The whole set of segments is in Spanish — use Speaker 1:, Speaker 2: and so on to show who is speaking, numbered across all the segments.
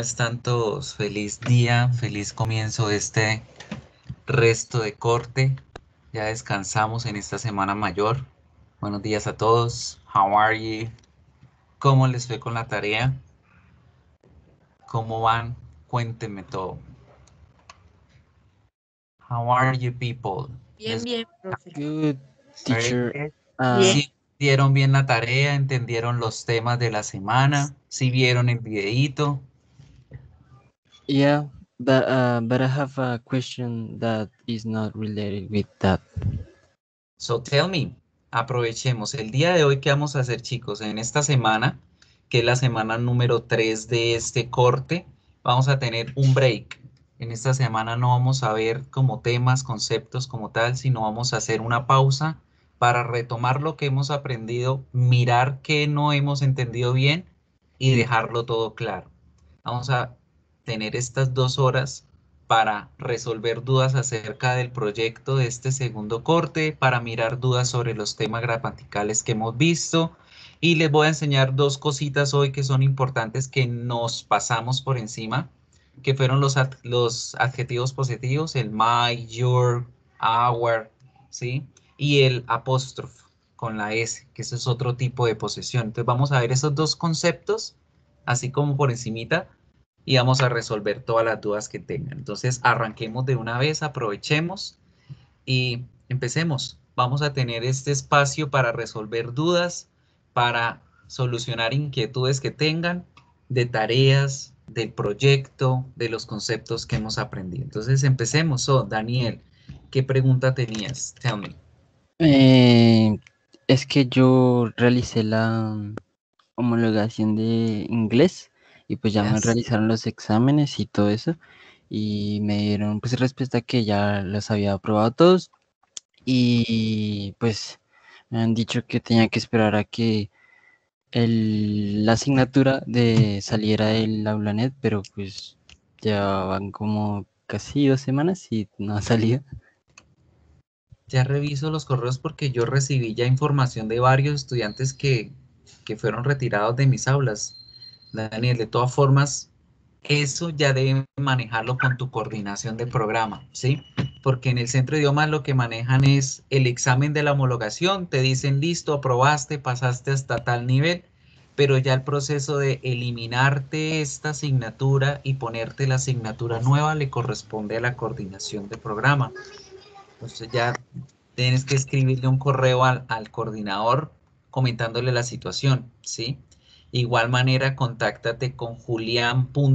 Speaker 1: están todos? Feliz día, feliz comienzo de este resto de corte. Ya descansamos en esta semana mayor. Buenos días a todos. How are you? ¿Cómo les fue con la tarea? ¿Cómo van? Cuéntenme todo. How are you people?
Speaker 2: Bien, bien, profe.
Speaker 3: Good, teacher.
Speaker 2: Ah,
Speaker 1: ¿Sí dieron bien la tarea? ¿Entendieron los temas de la semana? ¿Sí vieron el videíto?
Speaker 3: Yeah, but uh, but I have a question that is not related with that.
Speaker 1: So tell me, aprovechemos el día de hoy que vamos a hacer chicos en esta semana, que es la semana número 3 de este corte, vamos a tener un break. En esta semana no vamos a ver como temas, conceptos como tal, sino vamos a hacer una pausa para retomar lo que hemos aprendido, mirar qué no hemos entendido bien y dejarlo todo claro. Vamos a tener estas dos horas para resolver dudas acerca del proyecto de este segundo corte, para mirar dudas sobre los temas gramaticales que hemos visto. Y les voy a enseñar dos cositas hoy que son importantes que nos pasamos por encima, que fueron los, ad- los adjetivos positivos, el my, your, our, ¿sí? Y el apóstrofo con la S, que eso es otro tipo de posesión. Entonces vamos a ver esos dos conceptos, así como por encimita, y vamos a resolver todas las dudas que tengan. Entonces, arranquemos de una vez, aprovechemos y empecemos. Vamos a tener este espacio para resolver dudas, para solucionar inquietudes que tengan de tareas, del proyecto, de los conceptos que hemos aprendido. Entonces, empecemos. So, Daniel, ¿qué pregunta tenías? Tell me.
Speaker 3: Eh, es que yo realicé la homologación de inglés y pues ya me realizaron los exámenes y todo eso y me dieron pues respuesta que ya los había aprobado todos y pues me han dicho que tenía que esperar a que el, la asignatura de saliera del aulanet, pero pues ya van como casi dos semanas y no ha salido.
Speaker 1: Ya reviso los correos porque yo recibí ya información de varios estudiantes que, que fueron retirados de mis aulas. Daniel, de todas formas, eso ya deben manejarlo con tu coordinación de programa, ¿sí? Porque en el centro de idiomas lo que manejan es el examen de la homologación, te dicen listo, aprobaste, pasaste hasta tal nivel, pero ya el proceso de eliminarte esta asignatura y ponerte la asignatura nueva le corresponde a la coordinación de programa. Entonces ya tienes que escribirle un correo al, al coordinador comentándole la situación, ¿sí? Igual manera, contáctate con umb.edu.co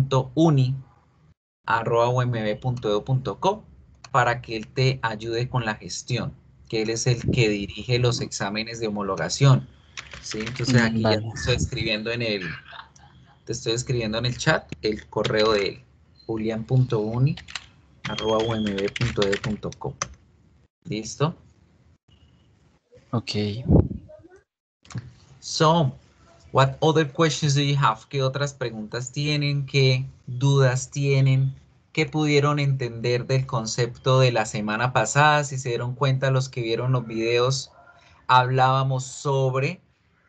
Speaker 1: para que él te ayude con la gestión, que él es el que dirige los exámenes de homologación, ¿sí? Entonces aquí ya te estoy escribiendo en el, te estoy escribiendo en el chat el correo de él, julián.uni arroba umb.edu.co. ¿Listo?
Speaker 3: Ok.
Speaker 1: So, what other questions do you have? ¿Qué otras preguntas tienen? ¿Qué dudas tienen? ¿Qué pudieron entender del concepto de la semana pasada? Si se dieron cuenta los que vieron los videos, hablábamos sobre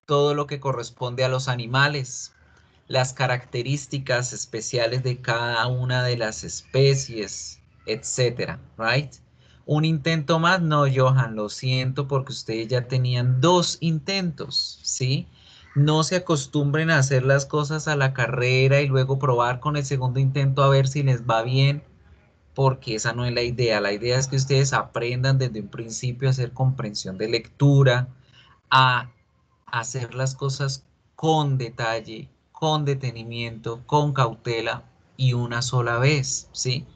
Speaker 1: todo lo que corresponde a los animales, las características especiales de cada una de las especies, etcétera, right? Un intento más, no, Johan, lo siento porque ustedes ya tenían dos intentos, ¿sí? No se acostumbren a hacer las cosas a la carrera y luego probar con el segundo intento a ver si les va bien, porque esa no es la idea. La idea es que ustedes aprendan desde un principio a hacer comprensión de lectura, a hacer las cosas con detalle, con detenimiento, con cautela y una sola vez, ¿sí?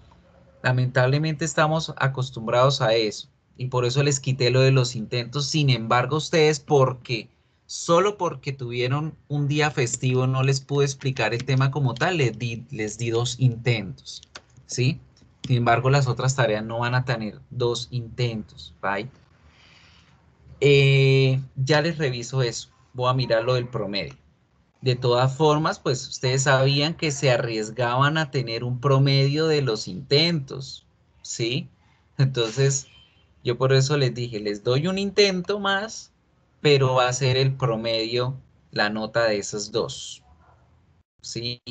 Speaker 1: Lamentablemente estamos acostumbrados a eso y por eso les quité lo de los intentos. Sin embargo, ustedes, porque solo porque tuvieron un día festivo, no les pude explicar el tema como tal, les di, les di dos intentos, ¿sí? Sin embargo, las otras tareas no van a tener dos intentos, ¿right? Eh, ya les reviso eso. Voy a mirar lo del promedio. De todas formas, pues ustedes sabían que se arriesgaban a tener un promedio de los intentos, ¿sí? Entonces, yo por eso les dije, les doy un intento más, pero va a ser el promedio la nota de esos dos, ¿sí?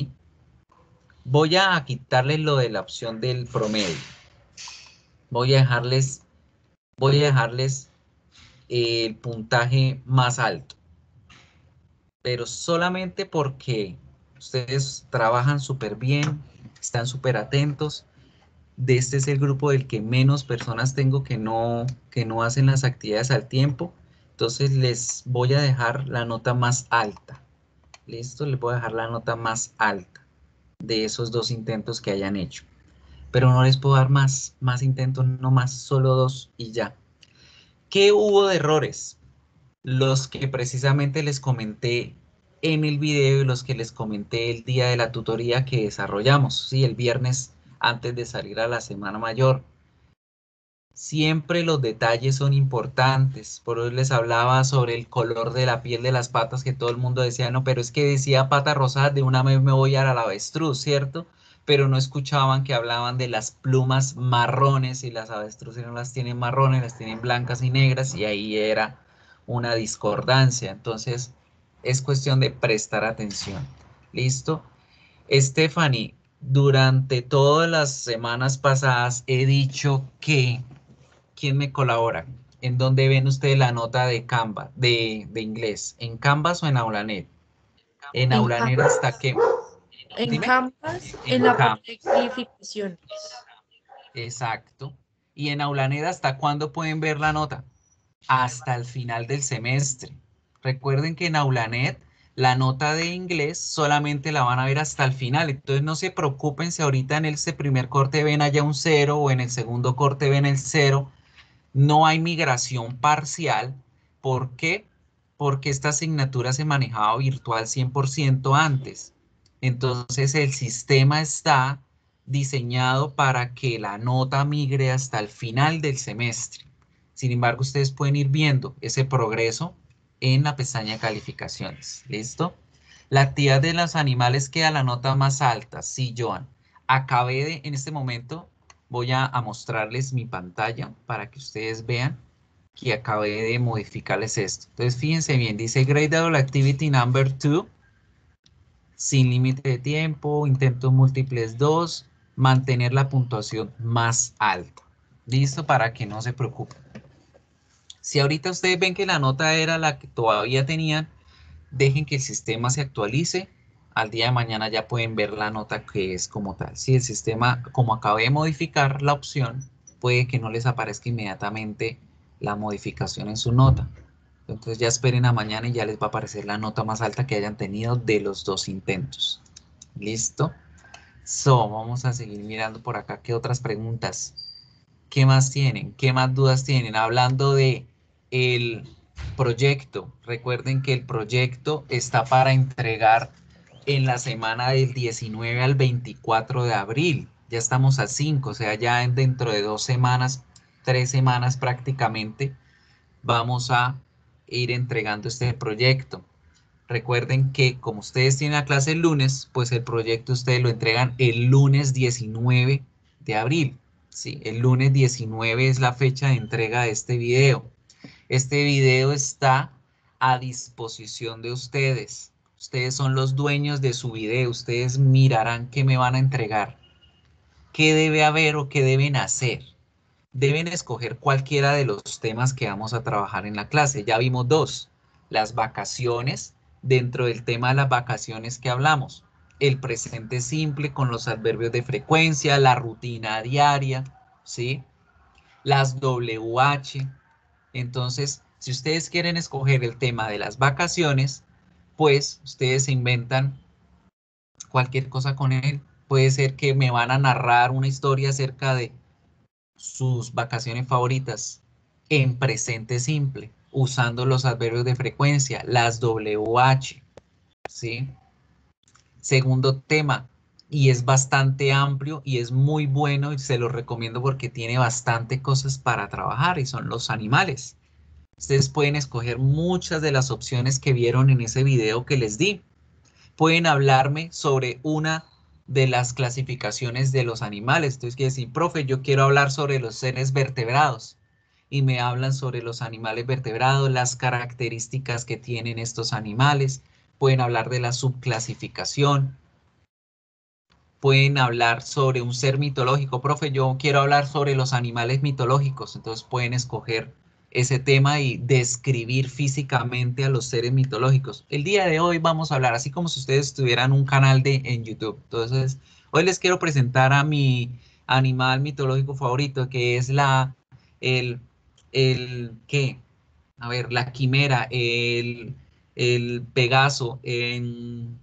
Speaker 1: Voy a quitarles lo de la opción del promedio. Voy a dejarles, voy a dejarles el puntaje más alto. Pero solamente porque ustedes trabajan súper bien, están súper atentos. De este es el grupo del que menos personas tengo que no, que no hacen las actividades al tiempo. Entonces les voy a dejar la nota más alta. Listo, les voy a dejar la nota más alta de esos dos intentos que hayan hecho. Pero no les puedo dar más, más intentos, no más, solo dos y ya. ¿Qué hubo de errores? Los que precisamente les comenté en el video y los que les comenté el día de la tutoría que desarrollamos, ¿sí? el viernes antes de salir a la semana mayor. Siempre los detalles son importantes. Por hoy les hablaba sobre el color de la piel de las patas que todo el mundo decía, no, pero es que decía pata rosada, de una vez me voy a la avestruz, ¿cierto? Pero no escuchaban que hablaban de las plumas marrones y las avestruces no las tienen marrones, las tienen blancas y negras y ahí era una discordancia. Entonces es cuestión de prestar atención. ¿Listo? Stephanie, durante todas las semanas pasadas he dicho que ¿quién me colabora? ¿En dónde ven ustedes la nota de Canva, de, inglés? ¿En Canvas o en Aulanet? En, Aulanet hasta que...
Speaker 2: En Canvas, en la parte de calificaciones.
Speaker 1: Exacto. ¿Y en Aulanet hasta cuándo pueden ver la nota? Hasta el final del semestre. Recuerden que en Aulanet la nota de inglés solamente la van a ver hasta el final. Entonces no se preocupen si ahorita en ese primer corte ven allá un cero o en el segundo corte ven el cero no hay migración parcial. ¿Por qué? Porque esta asignatura se manejaba virtual 100% antes. Entonces el sistema está diseñado para que la nota migre hasta el final del semestre. Sin embargo, ustedes pueden ir viendo ese progreso en la pestaña calificaciones. ¿Listo? La actividad de los animales queda la nota más alta. Sí, Joan. Acabé de, en este momento, voy a, mostrarles mi pantalla para que ustedes vean que acabé de modificarles esto. Entonces, fíjense bien, dice Gradable Activity Number 2, sin límite de tiempo, intentos múltiples 2, mantener la puntuación más alta. Listo, para que no se preocupen. Si ahorita ustedes ven que la nota era la que todavía tenían, dejen que el sistema se actualice al día de mañana ya pueden ver la nota que es como tal. Si el sistema, como acabé de modificar la opción, puede que no les aparezca inmediatamente la modificación en su nota. Entonces ya esperen a mañana y ya les va a aparecer la nota más alta que hayan tenido de los dos intentos. ¿Listo? So, vamos a seguir mirando por acá. ¿Qué otras preguntas? ¿Qué más tienen? ¿Qué más dudas tienen? Hablando de el proyecto. Recuerden que el proyecto está para entregar en la semana del 19 al 24 de abril. Ya estamos a 5, o sea, ya dentro de dos semanas, tres semanas prácticamente, vamos a ir entregando este proyecto. Recuerden que como ustedes tienen la clase el lunes, pues el proyecto ustedes lo entregan el lunes 19 de abril. Sí, el lunes 19 es la fecha de entrega de este video. Este video está a disposición de ustedes. Ustedes son los dueños de su video. Ustedes mirarán qué me van a entregar. ¿Qué debe haber o qué deben hacer? Deben escoger cualquiera de los temas que vamos a trabajar en la clase. Ya vimos dos. Las vacaciones, dentro del tema de las vacaciones que hablamos. El presente simple con los adverbios de frecuencia, la rutina diaria, ¿sí? Las WH. Entonces, si ustedes quieren escoger el tema de las vacaciones, pues ustedes se inventan cualquier cosa con él. Puede ser que me van a narrar una historia acerca de sus vacaciones favoritas en presente simple, usando los adverbios de frecuencia, las WH. ¿sí? Segundo tema, y es bastante amplio y es muy bueno y se lo recomiendo porque tiene bastante cosas para trabajar y son los animales. Ustedes pueden escoger muchas de las opciones que vieron en ese video que les di. Pueden hablarme sobre una de las clasificaciones de los animales. Entonces, quiere decir, profe, yo quiero hablar sobre los seres vertebrados. Y me hablan sobre los animales vertebrados, las características que tienen estos animales. Pueden hablar de la subclasificación. pueden hablar sobre un ser mitológico. Profe, yo quiero hablar sobre los animales mitológicos, entonces pueden escoger ese tema y describir físicamente a los seres mitológicos. El día de hoy vamos a hablar, así como si ustedes tuvieran un canal de, en YouTube. Entonces, hoy les quiero presentar a mi animal mitológico favorito, que es la, el, el, ¿qué? A ver, la quimera, el, el pegaso, en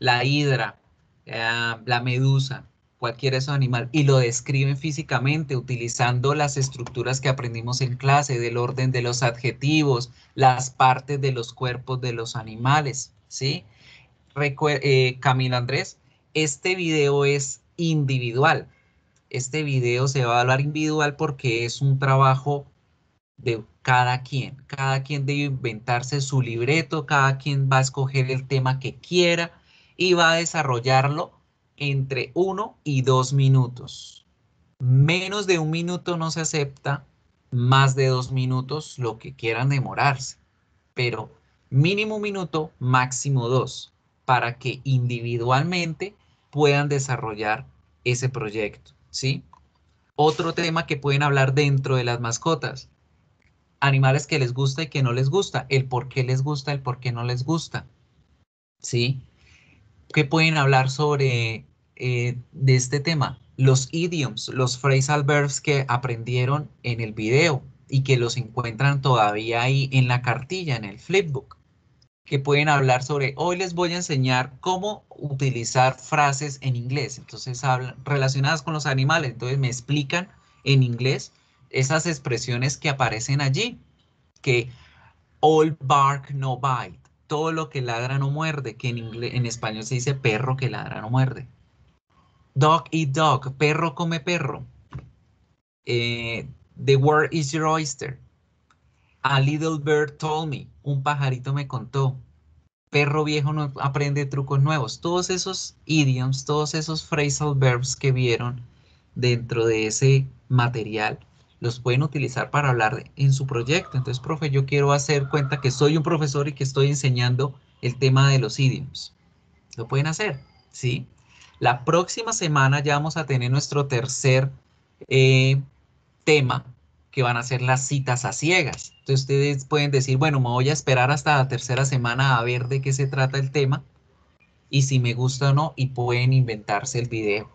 Speaker 1: la hidra, eh, la medusa, cualquier esos animal, y lo describen físicamente utilizando las estructuras que aprendimos en clase, del orden de los adjetivos, las partes de los cuerpos de los animales, ¿sí? Eh, Camilo Andrés, este video es individual. Este video se va a hablar individual porque es un trabajo de cada quien. Cada quien debe inventarse su libreto, cada quien va a escoger el tema que quiera y va a desarrollarlo entre uno y dos minutos. Menos de un minuto no se acepta, más de dos minutos lo que quieran demorarse, pero mínimo un minuto, máximo dos, para que individualmente puedan desarrollar ese proyecto, ¿sí? Otro tema que pueden hablar dentro de las mascotas, animales que les gusta y que no les gusta, el por qué les gusta, el por qué no les gusta, ¿sí? ¿Qué pueden hablar sobre eh, de este tema? Los idioms, los phrasal verbs que aprendieron en el video y que los encuentran todavía ahí en la cartilla, en el flipbook. Que pueden hablar sobre, hoy les voy a enseñar cómo utilizar frases en inglés. Entonces hablan relacionadas con los animales. Entonces me explican en inglés esas expresiones que aparecen allí. Que all bark no bite todo lo que ladra no muerde, que en, inglés, en español se dice perro que ladra no muerde. Dog eat dog, perro come perro. Eh, the word is your oyster. A little bird told me, un pajarito me contó. Perro viejo no aprende trucos nuevos. Todos esos idioms, todos esos phrasal verbs que vieron dentro de ese material los pueden utilizar para hablar en su proyecto. Entonces, profe, yo quiero hacer cuenta que soy un profesor y que estoy enseñando el tema de los idioms. Lo pueden hacer, ¿sí? La próxima semana ya vamos a tener nuestro tercer eh, tema, que van a ser las citas a ciegas. Entonces, ustedes pueden decir, bueno, me voy a esperar hasta la tercera semana a ver de qué se trata el tema y si me gusta o no, y pueden inventarse el video,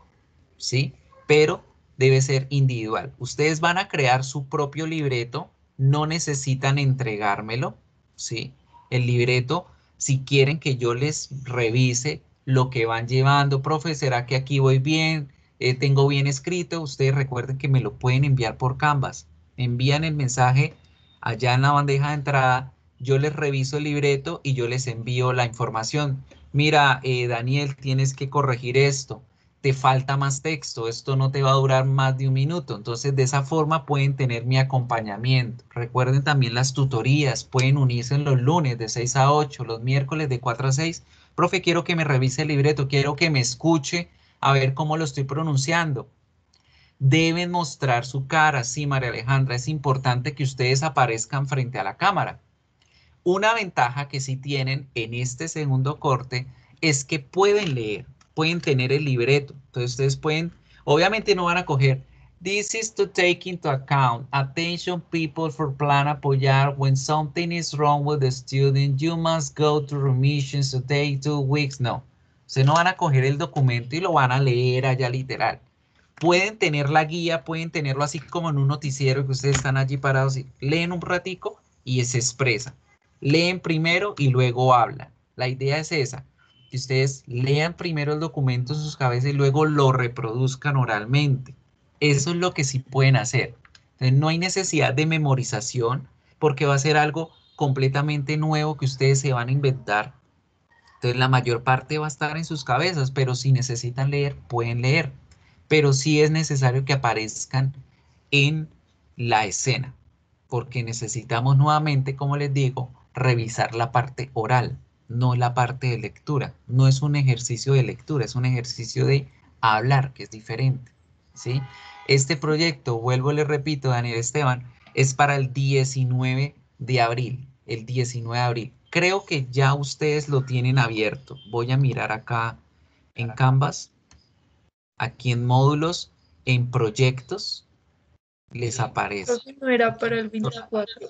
Speaker 1: ¿sí? Pero debe ser individual. Ustedes van a crear su propio libreto, no necesitan entregármelo, ¿sí? El libreto, si quieren que yo les revise lo que van llevando, profe, ¿será que aquí voy bien? Eh, ¿Tengo bien escrito? Ustedes recuerden que me lo pueden enviar por Canvas. Envían el mensaje allá en la bandeja de entrada, yo les reviso el libreto y yo les envío la información. Mira, eh, Daniel, tienes que corregir esto te falta más texto, esto no te va a durar más de un minuto. Entonces, de esa forma pueden tener mi acompañamiento. Recuerden también las tutorías, pueden unirse en los lunes de 6 a 8, los miércoles de 4 a 6. Profe, quiero que me revise el libreto, quiero que me escuche a ver cómo lo estoy pronunciando. Deben mostrar su cara, sí, María Alejandra, es importante que ustedes aparezcan frente a la cámara. Una ventaja que sí tienen en este segundo corte es que pueden leer pueden tener el libreto. Entonces ustedes pueden, obviamente no van a coger, this is to take into account, attention people for plan apoyar, when something is wrong with the student, you must go to remissions to two weeks. No, ustedes no van a coger el documento y lo van a leer allá literal. Pueden tener la guía, pueden tenerlo así como en un noticiero que ustedes están allí parados y leen un ratico y se expresa. Leen primero y luego hablan. La idea es esa que ustedes lean primero el documento en sus cabezas y luego lo reproduzcan oralmente. Eso es lo que sí pueden hacer. Entonces, no hay necesidad de memorización porque va a ser algo completamente nuevo que ustedes se van a inventar. Entonces, la mayor parte va a estar en sus cabezas, pero si necesitan leer, pueden leer. Pero sí es necesario que aparezcan en la escena, porque necesitamos nuevamente, como les digo, revisar la parte oral no la parte de lectura. No es un ejercicio de lectura, es un ejercicio de hablar, que es diferente. ¿sí? Este proyecto, vuelvo le repito, Daniel Esteban, es para el 19 de abril, el 19 de abril. Creo que ya ustedes lo tienen abierto. Voy a mirar acá en Canvas. aquí en módulos, en proyectos, les aparece.
Speaker 2: Creo que no era para el 24.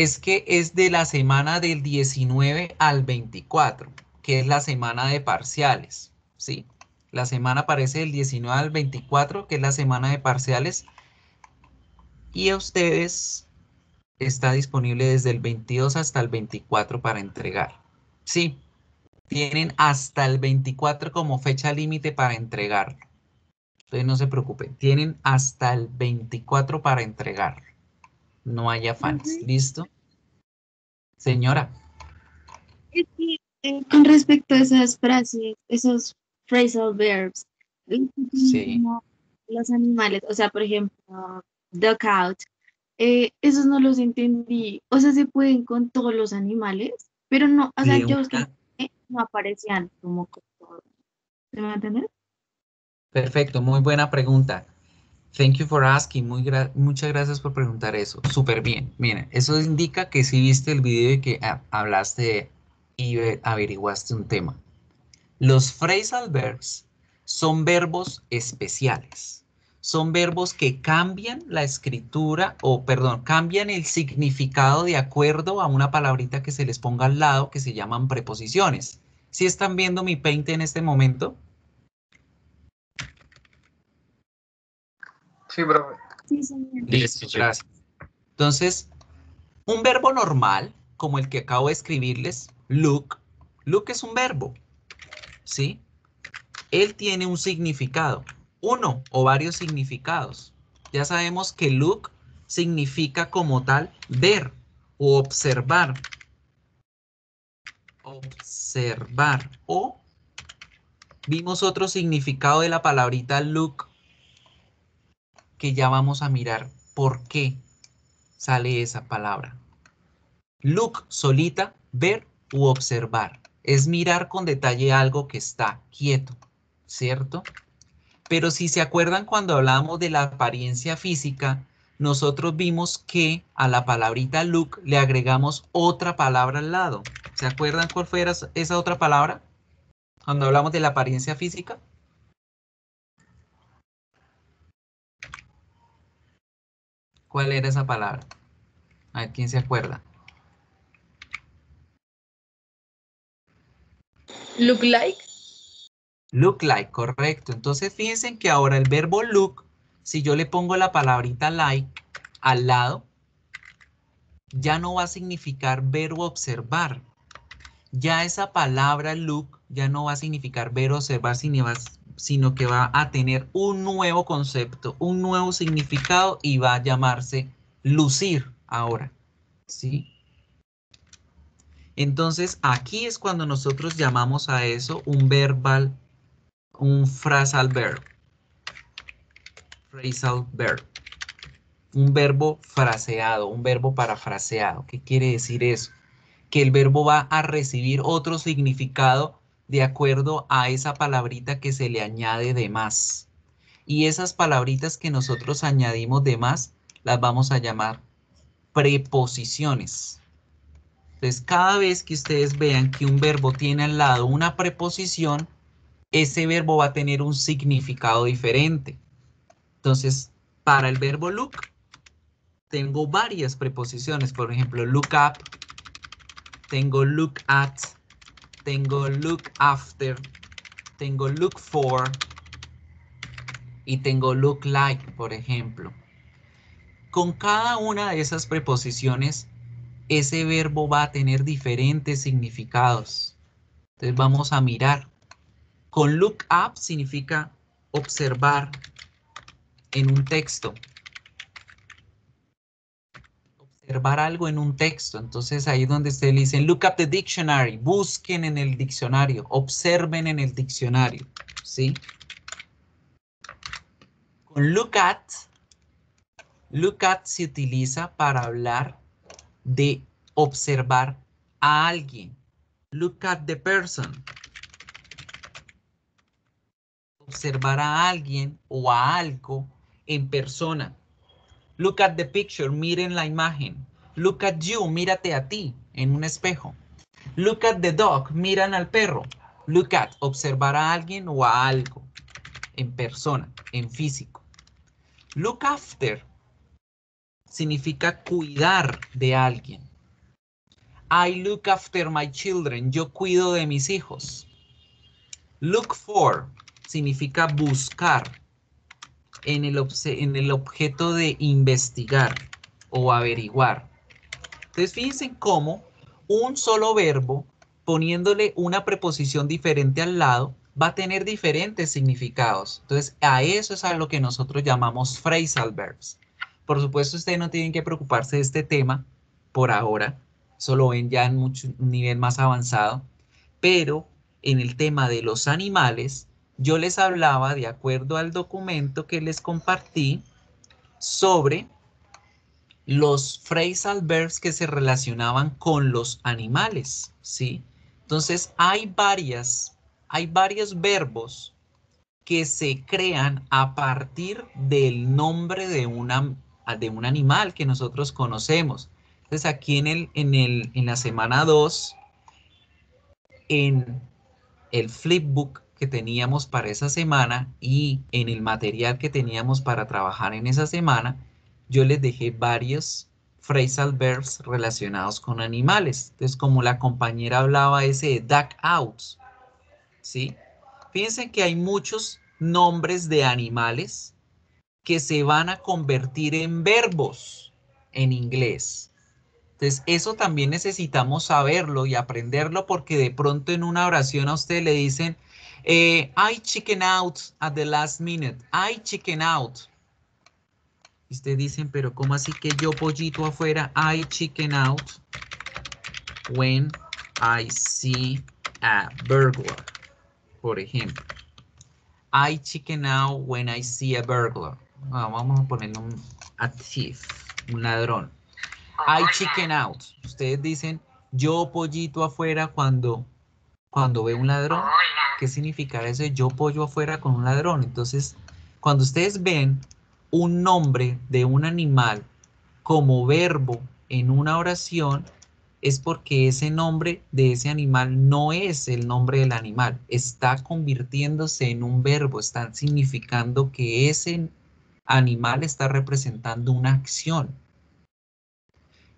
Speaker 1: Es que es de la semana del 19 al 24, que es la semana de parciales, ¿sí? La semana aparece del 19 al 24, que es la semana de parciales. Y a ustedes está disponible desde el 22 hasta el 24 para entregar. Sí, tienen hasta el 24 como fecha límite para entregarlo. Entonces no se preocupen, tienen hasta el 24 para entregarlo. No hay afanes, ¿listo? Señora.
Speaker 4: Eh, con respecto a esas frases, esos phrasal verbs,
Speaker 1: Sí.
Speaker 4: los animales, o sea, por ejemplo, duck out, eh, esos no los entendí. O sea, se pueden con todos los animales, pero no, o sea, yo no aparecían como con todos. ¿Se me va a entender?
Speaker 1: Perfecto, muy buena pregunta. Thank you for asking. Muchas gracias por preguntar eso. Súper bien. Miren, eso indica que sí viste el video y que ah, hablaste y ve- averiguaste un tema. Los phrasal verbs son verbos especiales. Son verbos que cambian la escritura o, perdón, cambian el significado de acuerdo a una palabrita que se les ponga al lado que se llaman preposiciones. ¿Sí están viendo mi paint en este momento?
Speaker 5: Sí, profe.
Speaker 4: Sí, señor.
Speaker 1: Listo, gracias. Entonces, un verbo normal, como el que acabo de escribirles, look, look es un verbo, ¿sí? Él tiene un significado, uno o varios significados. Ya sabemos que look significa como tal ver o observar. Observar. O vimos otro significado de la palabrita look que ya vamos a mirar por qué sale esa palabra. Look solita, ver u observar. Es mirar con detalle algo que está quieto, ¿cierto? Pero si se acuerdan cuando hablamos de la apariencia física, nosotros vimos que a la palabrita look le agregamos otra palabra al lado. ¿Se acuerdan cuál fue esa- otra palabra? Cuando hablamos de la apariencia física. ¿Cuál era esa palabra? A ver, ¿quién se acuerda?
Speaker 2: Look like.
Speaker 1: Look like, correcto. Entonces fíjense que ahora el verbo look, si yo le pongo la palabrita like al lado, ya no va a significar ver o observar. Ya esa palabra look ya no va a significar ver observar, sino va- sino que va a tener un nuevo concepto, un nuevo significado y va a llamarse lucir ahora. ¿Sí? Entonces, aquí es cuando nosotros llamamos a eso un verbal, un phrasal verb. Phrasal verb. Un verbo fraseado, un verbo parafraseado. ¿Qué quiere decir eso? Que el verbo va a recibir otro significado de acuerdo a esa palabrita que se le añade de más. Y esas palabritas que nosotros añadimos de más, las vamos a llamar preposiciones. Entonces, cada vez que ustedes vean que un verbo tiene al lado una preposición, ese verbo va a tener un significado diferente. Entonces, para el verbo look, tengo varias preposiciones. Por ejemplo, look up, tengo look at, tengo look after, tengo look for y tengo look like, por ejemplo. Con cada una de esas preposiciones, ese verbo va a tener diferentes significados. Entonces vamos a mirar. Con look up significa observar en un texto. Observar algo en un texto. Entonces ahí donde ustedes le dicen look up the dictionary. Busquen en el diccionario. Observen en el diccionario. ¿Sí? Con look at, look at se utiliza para hablar de observar a alguien. Look at the person. Observar a alguien o a algo en persona. Look at the picture, miren la imagen. Look at you, mírate a ti en un espejo. Look at the dog, miran al perro. Look at, observar a alguien o a algo en persona, en físico. Look after significa cuidar de alguien. I look after my children. Yo cuido de mis hijos. Look for significa buscar en el, en el objeto de investigar o averiguar. Entonces fíjense cómo un solo verbo poniéndole una preposición diferente al lado va a tener diferentes significados. Entonces a eso es a lo que nosotros llamamos phrasal verbs. Por supuesto ustedes no tienen que preocuparse de este tema por ahora, solo ven ya en un nivel más avanzado, pero en el tema de los animales yo les hablaba, de acuerdo al documento que les compartí, sobre los phrasal verbs que se relacionaban con los animales, ¿sí? Entonces, hay varias, hay varios verbos que se crean a partir del nombre de, una, de un animal que nosotros conocemos. Entonces, aquí en, el, en, el, en la semana 2, en el flipbook que teníamos para esa semana y en el material que teníamos para trabajar en esa semana, yo les dejé varios phrasal verbs relacionados con animales. Entonces, como la compañera hablaba ese de duck out, ¿sí? Fíjense que hay muchos nombres de animales que se van a convertir en verbos en inglés. Entonces, eso también necesitamos saberlo y aprenderlo porque de pronto en una oración a usted le dicen, eh, I chicken out at the last minute. I chicken out. Y ustedes dicen, pero ¿cómo así que yo pollito afuera? I chicken out when I see a burglar. Por ejemplo. I chicken out when I see a burglar. Ah, vamos a ponerle un a thief, un ladrón. I chicken out. Ustedes dicen, yo pollito afuera cuando, cuando veo un ladrón. ¿Qué significa eso? Yo pollo afuera con un ladrón. Entonces, cuando ustedes ven un nombre de un animal como verbo en una oración, es porque ese nombre de ese animal no es el nombre del animal, está convirtiéndose en un verbo, está significando que ese animal está representando una acción.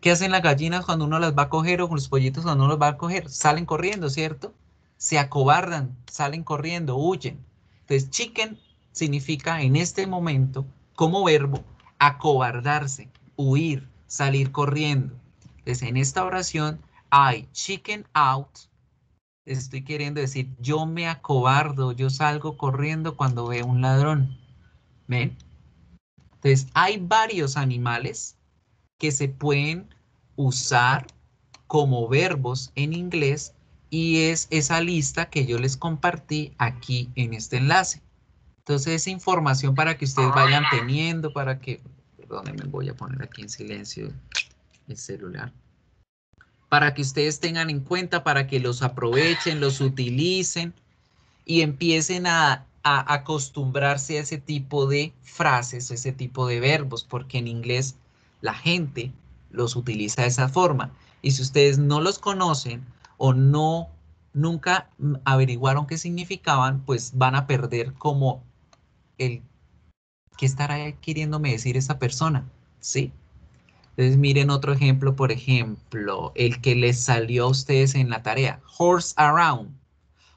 Speaker 1: ¿Qué hacen las gallinas cuando uno las va a coger o con los pollitos cuando uno los va a coger? Salen corriendo, ¿cierto? Se acobardan, salen corriendo, huyen. Entonces, chicken significa en este momento, como verbo, acobardarse, huir, salir corriendo. Entonces, en esta oración, I chicken out. Estoy queriendo decir, yo me acobardo, yo salgo corriendo cuando veo un ladrón. ¿Ven? Entonces, hay varios animales que se pueden usar como verbos en inglés y es esa lista que yo les compartí aquí en este enlace. Entonces, esa información para que ustedes vayan teniendo, para que, perdónenme, voy a poner aquí en silencio el celular, para que ustedes tengan en cuenta, para que los aprovechen, los utilicen y empiecen a, a acostumbrarse a ese tipo de frases, ese tipo de verbos, porque en inglés la gente los utiliza de esa forma. Y si ustedes no los conocen, o no nunca averiguaron qué significaban, pues van a perder como el qué estará queriéndome decir esa persona, ¿sí? Entonces miren otro ejemplo, por ejemplo, el que les salió a ustedes en la tarea, horse around.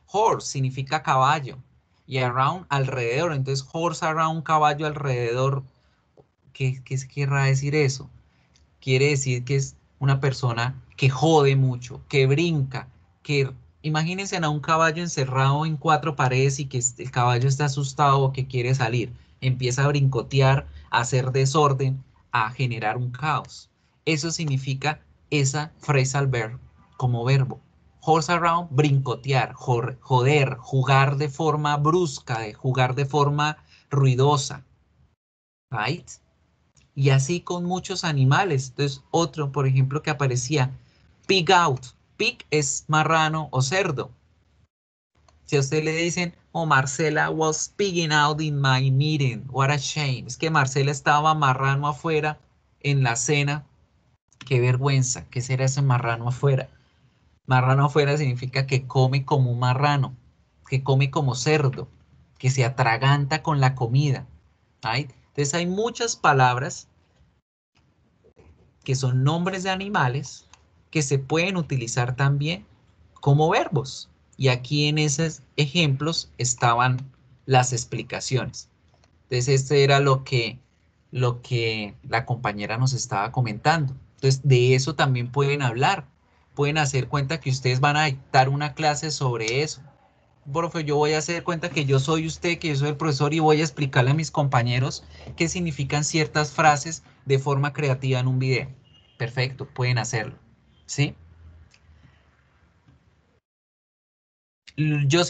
Speaker 1: Horse significa caballo y around alrededor, entonces horse around, caballo alrededor. ¿Qué, qué querrá decir eso? Quiere decir que es una persona que jode mucho, que brinca, que imagínense a un caballo encerrado en cuatro paredes y que el caballo está asustado o que quiere salir. Empieza a brincotear, a hacer desorden, a generar un caos. Eso significa esa phrasal verb como verbo. Horse around, brincotear, joder, jugar de forma brusca, jugar de forma ruidosa. Right? Y así con muchos animales. Entonces, otro, por ejemplo, que aparecía, pig out. Pig es marrano o cerdo. Si a usted le dicen, oh, Marcela was pigging out in my meeting, what a shame. Es que Marcela estaba marrano afuera en la cena. Qué vergüenza. ¿Qué será ese marrano afuera? Marrano afuera significa que come como un marrano. que come como cerdo, que se atraganta con la comida. Entonces hay muchas palabras que son nombres de animales que se pueden utilizar también como verbos. Y aquí en esos ejemplos estaban las explicaciones. Entonces, este era lo que, lo que la compañera nos estaba comentando. Entonces, de eso también pueden hablar. Pueden hacer cuenta que ustedes van a dictar una clase sobre eso. Profe, yo voy a hacer cuenta que yo soy usted, que yo soy el profesor y voy a explicarle a mis compañeros qué significan ciertas frases de forma creativa en un video. Perfecto, pueden hacerlo. ¿Sí?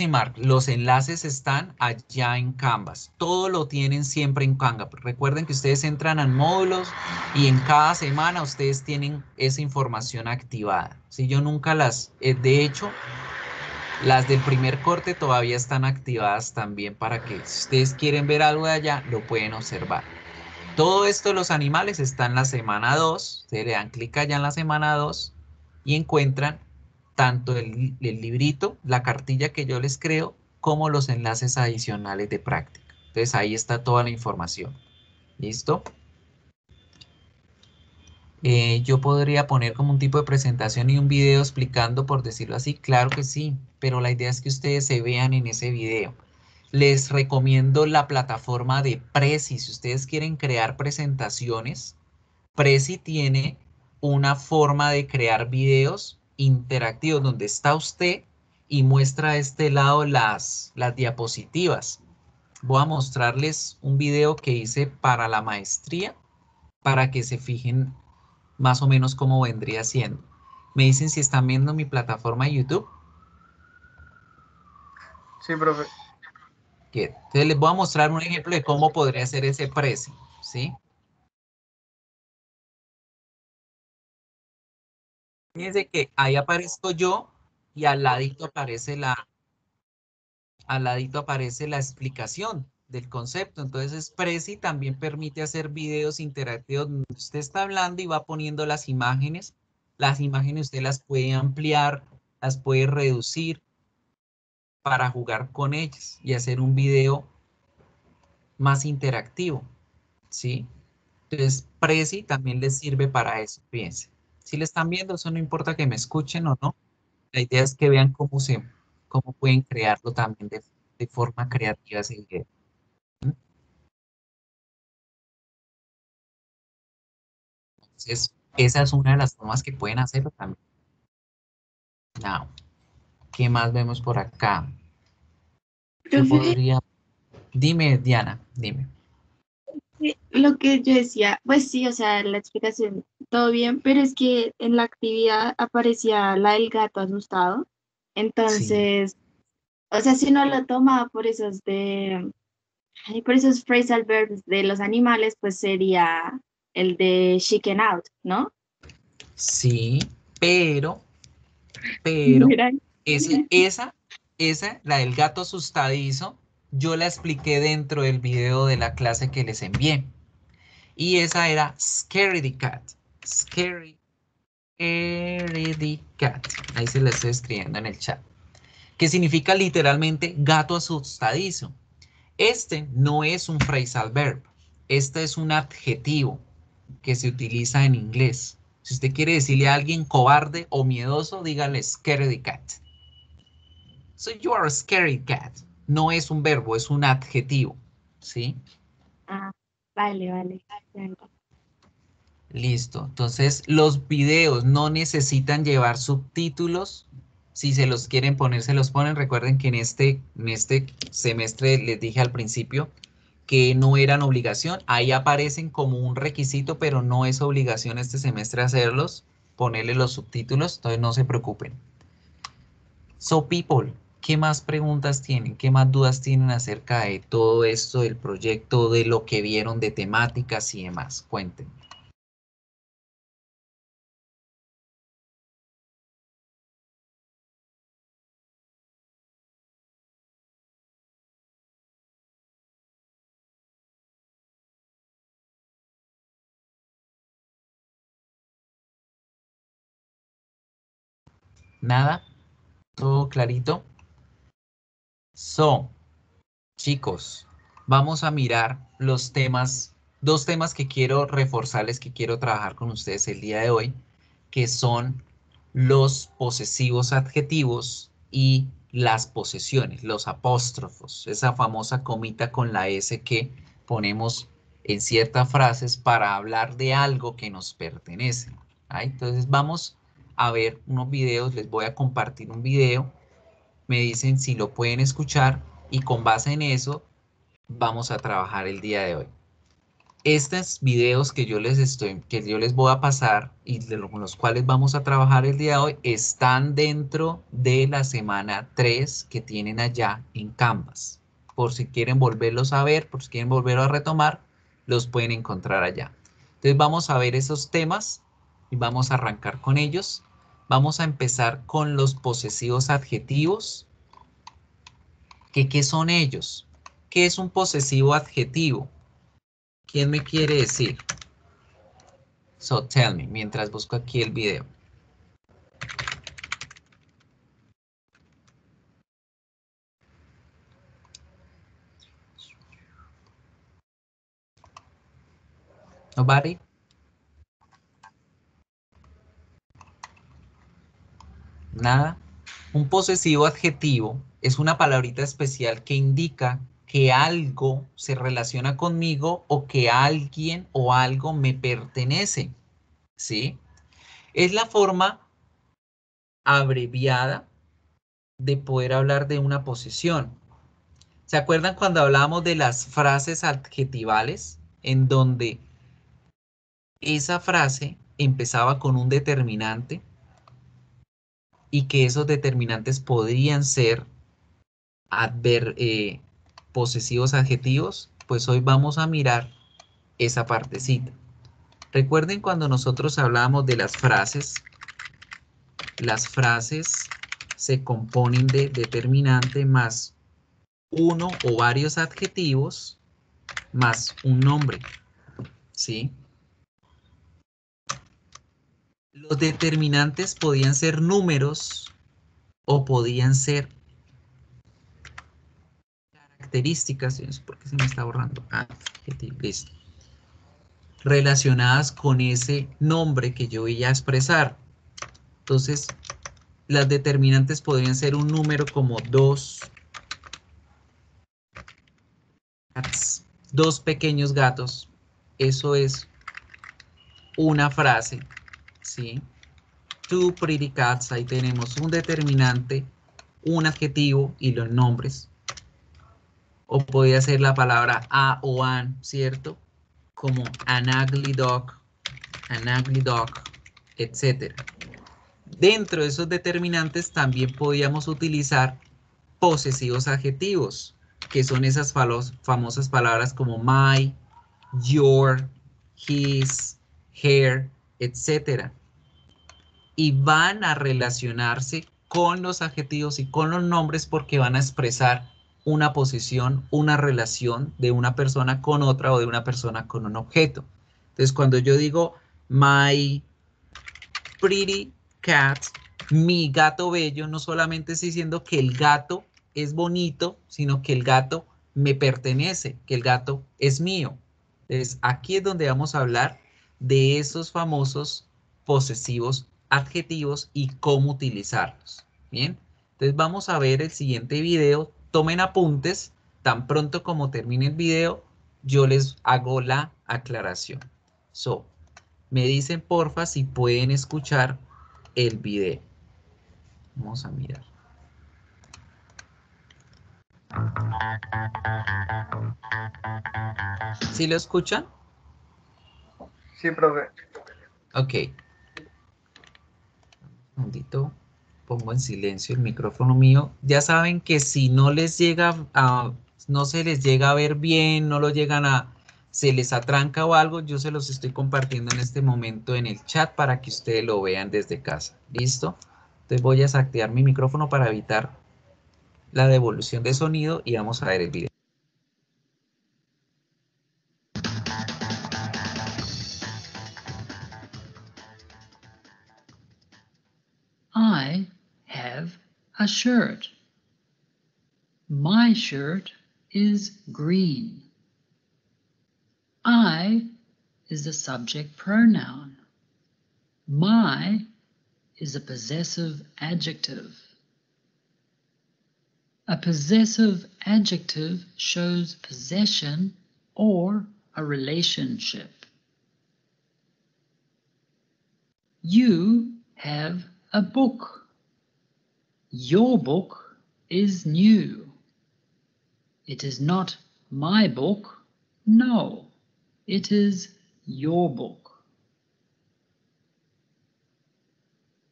Speaker 1: Mark, los enlaces están allá en Canvas. Todo lo tienen siempre en Canvas. Recuerden que ustedes entran a módulos y en cada semana ustedes tienen esa información activada. Si yo nunca las, eh, de hecho, las del primer corte todavía están activadas también para que si ustedes quieren ver algo de allá, lo pueden observar. Todo esto de los animales está en la semana 2. Se le dan clic allá en la semana 2 y encuentran tanto el, librito, la cartilla que yo les creo, como los enlaces adicionales de práctica. Entonces ahí está toda la información. ¿Listo? Eh, yo podría poner como un tipo de presentación y un video explicando, por decirlo así, claro que sí, pero la idea es que ustedes se vean en ese video. Les recomiendo la plataforma de Prezi. Si ustedes quieren crear presentaciones, Prezi tiene una forma de crear videos interactivo donde está usted y muestra a este lado las, las diapositivas. Voy a mostrarles un video que hice para la maestría para que se fijen más o menos cómo vendría siendo. Me dicen si están viendo mi plataforma de YouTube.
Speaker 5: Sí, profe.
Speaker 1: Entonces les voy a mostrar un ejemplo de cómo podría ser ese precio, ¿sí? Fíjense que ahí aparezco yo y al ladito aparece la, al ladito aparece la explicación del concepto. Entonces, Prezi también permite hacer videos interactivos donde usted está hablando y va poniendo las imágenes. Las imágenes usted las puede ampliar, las puede reducir para jugar con ellas y hacer un video más interactivo. ¿Sí? Entonces, Prezi también les sirve para eso, fíjense. Si le están viendo, eso no importa que me escuchen o no. La idea es que vean cómo se, cómo pueden crearlo también de, forma creativa Entonces, esa es una de las formas que pueden hacerlo también. Now, ¿qué más vemos por acá? podría... Dime, Diana, dime
Speaker 4: lo que yo decía, pues sí, o sea, la explicación, todo bien, pero es que en la actividad aparecía la del gato asustado. Entonces, o sea, si uno lo toma por esos de, por esos phrasal verbs de los animales, pues sería el de chicken out, ¿no?
Speaker 1: Sí, pero, pero, esa, esa, la del gato asustadizo, yo la expliqué dentro del video de la clase que les envié. Y esa era Scary the Cat. Scary, the Cat. Ahí se la estoy escribiendo en el chat. Que significa literalmente gato asustadizo. Este no es un phrasal verb. Este es un adjetivo que se utiliza en inglés. Si usted quiere decirle a alguien cobarde o miedoso, dígale scary the cat. So you are a scary cat no es un verbo, es un adjetivo, ¿sí?
Speaker 4: Ah, vale, vale.
Speaker 1: Listo. Entonces, los videos no necesitan llevar subtítulos. Si se los quieren poner, se los ponen. Recuerden que en este, en este semestre les dije al principio que no eran obligación. Ahí aparecen como un requisito, pero no es obligación este semestre hacerlos, ponerle los subtítulos. Entonces, no se preocupen. So, people, ¿Qué más preguntas tienen? ¿Qué más dudas tienen acerca de todo esto del proyecto, de lo que vieron de temáticas y demás? Cuéntenme. ¿Nada? ¿Todo clarito? So, chicos, vamos a mirar los temas, dos temas que quiero reforzarles, que quiero trabajar con ustedes el día de hoy, que son los posesivos adjetivos y las posesiones, los apóstrofos, esa famosa comita con la S que ponemos en ciertas frases para hablar de algo que nos pertenece. Entonces vamos a ver unos videos, les voy a compartir un video, me dicen si lo pueden escuchar y con base en eso vamos a trabajar el día de hoy. Estos videos que yo les estoy, que yo les voy a pasar y de los cuales vamos a trabajar el día de hoy están dentro de la semana 3 que tienen allá en Canvas. Por si quieren volverlos a ver, por si quieren volverlo a retomar, los pueden encontrar allá. Entonces vamos a ver esos temas y vamos a arrancar con ellos. Vamos a empezar con los posesivos adjetivos. ¿Qué, ¿Qué son ellos? ¿Qué es un posesivo adjetivo? ¿Quién me quiere decir? So tell me, mientras busco aquí el video. Nobody? Nada. Un posesivo adjetivo es una palabrita especial que indica que algo se relaciona conmigo o que alguien o algo me pertenece. ¿Sí? Es la forma abreviada de poder hablar de una posesión. ¿Se acuerdan cuando hablábamos de las frases adjetivales en donde esa frase empezaba con un determinante y que esos determinantes podrían ser eh, posesivos adjetivos, pues hoy vamos a mirar esa partecita. Recuerden cuando nosotros hablábamos de las frases, las frases se componen de determinante más uno o varios adjetivos más un nombre, ¿sí? Los determinantes podían ser números o podían ser características, ¿por qué se me está borrando? Ah, listo. Relacionadas con ese nombre que yo voy a expresar. Entonces, las determinantes podrían ser un número como dos, dos pequeños gatos. Eso es una frase ¿sí? Two pretty cats, ahí tenemos un determinante, un adjetivo y los nombres. O podría ser la palabra a o an, ¿cierto? Como an ugly dog, an ugly dog, etc. Dentro de esos determinantes también podíamos utilizar posesivos adjetivos, que son esas famosas palabras como my, your, his, her, etcétera. Y van a relacionarse con los adjetivos y con los nombres porque van a expresar una posición, una relación de una persona con otra o de una persona con un objeto. Entonces, cuando yo digo my pretty cat, mi gato bello, no solamente estoy diciendo que el gato es bonito, sino que el gato me pertenece, que el gato es mío. Entonces, aquí es donde vamos a hablar de esos famosos posesivos adjetivos y cómo utilizarlos. Bien, entonces vamos a ver el siguiente video. Tomen apuntes. Tan pronto como termine el video, yo les hago la aclaración. So, me dicen porfa si pueden escuchar el video. Vamos a mirar. ¿Sí lo escuchan?
Speaker 5: Sí, profe.
Speaker 1: Ok. Un momentito. Pongo en silencio el micrófono mío. Ya saben que si no les llega a, no se les llega a ver bien, no lo llegan a, se les atranca o algo, yo se los estoy compartiendo en este momento en el chat para que ustedes lo vean desde casa. ¿Listo? Entonces voy a desactivar mi micrófono para evitar la devolución de sonido y vamos a ver el video.
Speaker 6: A shirt. My shirt is green. I is the subject pronoun. My is a possessive adjective. A possessive adjective shows possession or a relationship. You have a book. Your book is new. It is not my book. No, it is your book.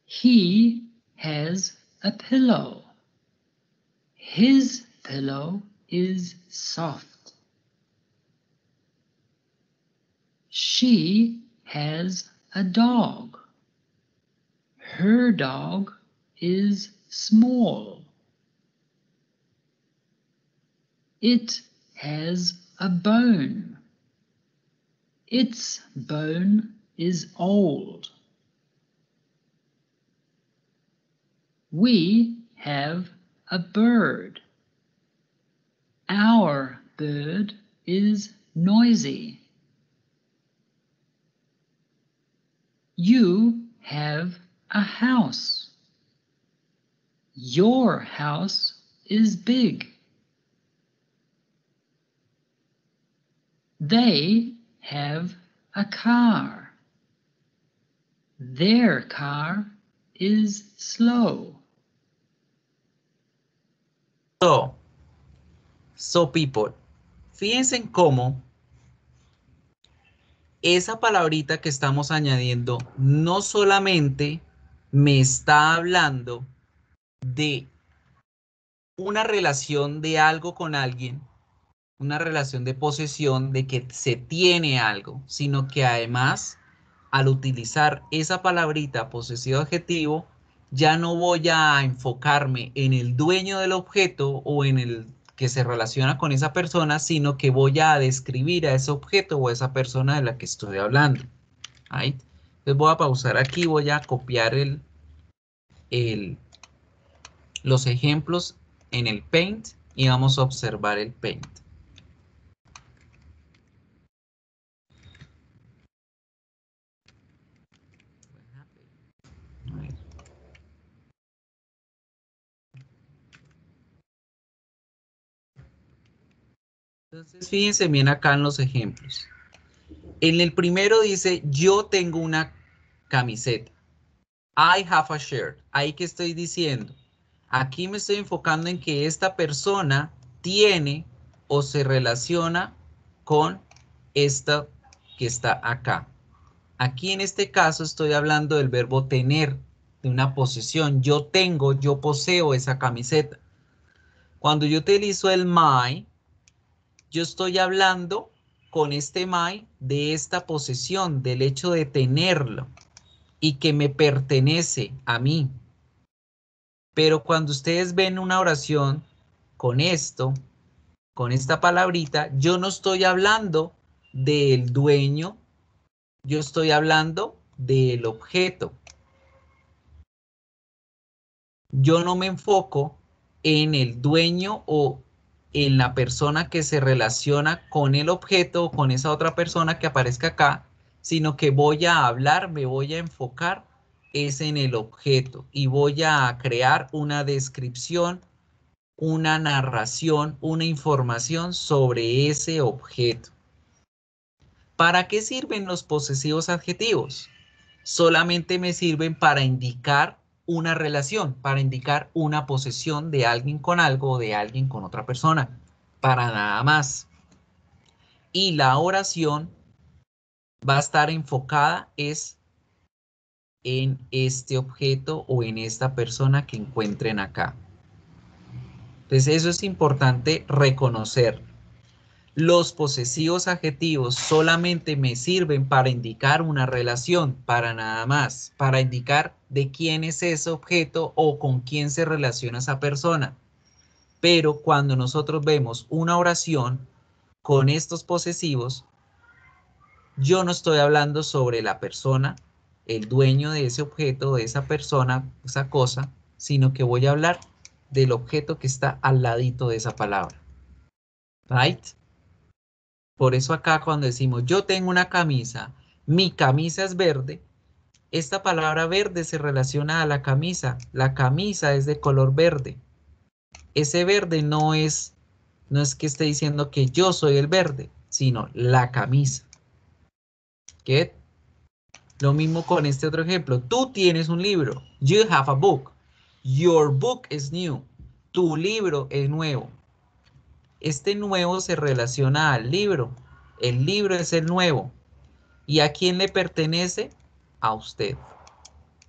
Speaker 6: He has a pillow. His pillow is soft. She has a dog. Her dog is small. It has a bone. Its bone is old. We have a bird. Our bird is noisy. You have a house. Your house is big. They have a car. Their car is slow.
Speaker 1: So, so people, fíjense en cómo esa palabrita que estamos añadiendo no solamente me está hablando de una relación de algo con alguien, una relación de posesión, de que se tiene algo, sino que además, al utilizar esa palabrita posesivo adjetivo, ya no voy a enfocarme en el dueño del objeto o en el que se relaciona con esa persona, sino que voy a describir a ese objeto o a esa persona de la que estoy hablando. Entonces voy a pausar aquí, voy a copiar el, el, los ejemplos en el Paint y vamos a observar el Paint. Entonces, fíjense bien acá en los ejemplos. En el primero dice, yo tengo una camiseta. I have a shirt. Ahí que estoy diciendo. Aquí me estoy enfocando en que esta persona tiene o se relaciona con esta que está acá. Aquí en este caso estoy hablando del verbo tener, de una posesión. Yo tengo, yo poseo esa camiseta. Cuando yo utilizo el my, yo estoy hablando con este my de esta posesión, del hecho de tenerlo y que me pertenece a mí. Pero cuando ustedes ven una oración con esto, con esta palabrita, yo no estoy hablando del dueño, yo estoy hablando del objeto. Yo no me enfoco en el dueño o en la persona que se relaciona con el objeto o con esa otra persona que aparezca acá, sino que voy a hablar, me voy a enfocar es en el objeto y voy a crear una descripción, una narración, una información sobre ese objeto. ¿Para qué sirven los posesivos adjetivos? Solamente me sirven para indicar una relación, para indicar una posesión de alguien con algo o de alguien con otra persona, para nada más. Y la oración va a estar enfocada es en este objeto o en esta persona que encuentren acá. Entonces eso es importante reconocer. Los posesivos adjetivos solamente me sirven para indicar una relación, para nada más, para indicar de quién es ese objeto o con quién se relaciona esa persona. Pero cuando nosotros vemos una oración con estos posesivos, yo no estoy hablando sobre la persona, el dueño de ese objeto, de esa persona, esa cosa, sino que voy a hablar del objeto que está al ladito de esa palabra. Right? Por eso acá cuando decimos yo tengo una camisa, mi camisa es verde, esta palabra verde se relaciona a la camisa. La camisa es de color verde. Ese verde no es, no es que esté diciendo que yo soy el verde, sino la camisa. ¿Qué? Lo mismo con este otro ejemplo. Tú tienes un libro. You have a book. Your book is new. Tu libro es nuevo. Este nuevo se relaciona al libro. El libro es el nuevo. ¿Y a quién le pertenece? A usted.